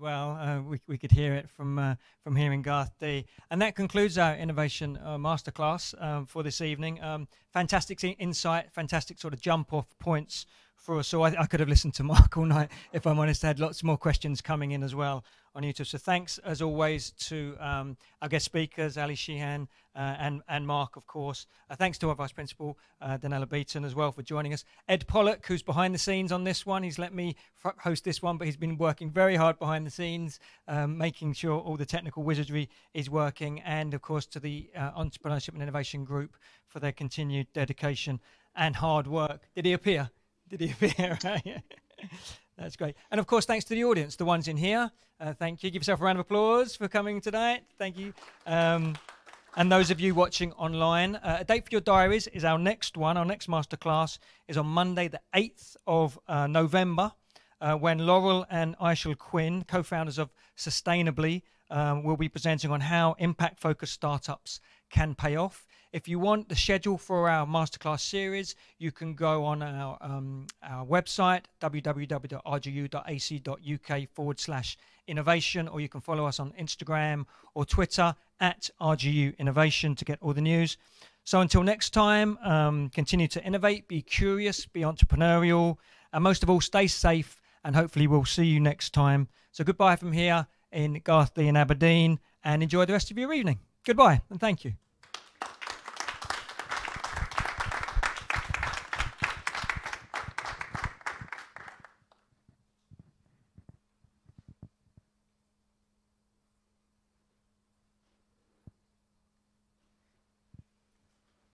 well. Uh, we, we could hear it from uh, from here in Garthdee. And that concludes our innovation uh, masterclass um, for this evening. Um, fantastic insight, fantastic sort of jump off points for us. So I, I, could have listened to [laughs] Mark all night if I'm honest. I had lots more questions coming in as well on YouTube. So thanks as always to um, our guest speakers, Ali Shehan uh, and, and Mark, of course. Uh, thanks to our Vice Principal, uh, Donella Beaton, as well for joining us. Ed Pollock, who's behind the scenes on this one, he's let me f- host this one, but he's been working very hard behind the scenes, um, making sure all the technical wizardry is working. And, of course, to the uh, Entrepreneurship and Innovation Group for their continued dedication and hard work. Did he appear? Did he appear? That's great. And of course, thanks to the audience, the ones in here. Uh, thank you. Give yourself a round of applause for coming tonight. Thank you. Um, and those of you watching online, uh, a date for your diaries is our next one. Our next masterclass is on Monday, the 8th of uh, November, uh, when Laurel and Aishel Quinn, co founders of Sustainably, um, will be presenting on how impact focused startups can pay off. If you want the schedule for our masterclass series, you can go on our, um, our website, www.rgu.ac.uk forward slash innovation, or you can follow us on Instagram or Twitter at RGU Innovation to get all the news. So until next time, um, continue to innovate, be curious, be entrepreneurial, and most of all, stay safe. And hopefully, we'll see you next time. So goodbye from here in Garthdee in Aberdeen, and enjoy the rest of your evening. Goodbye, and thank you.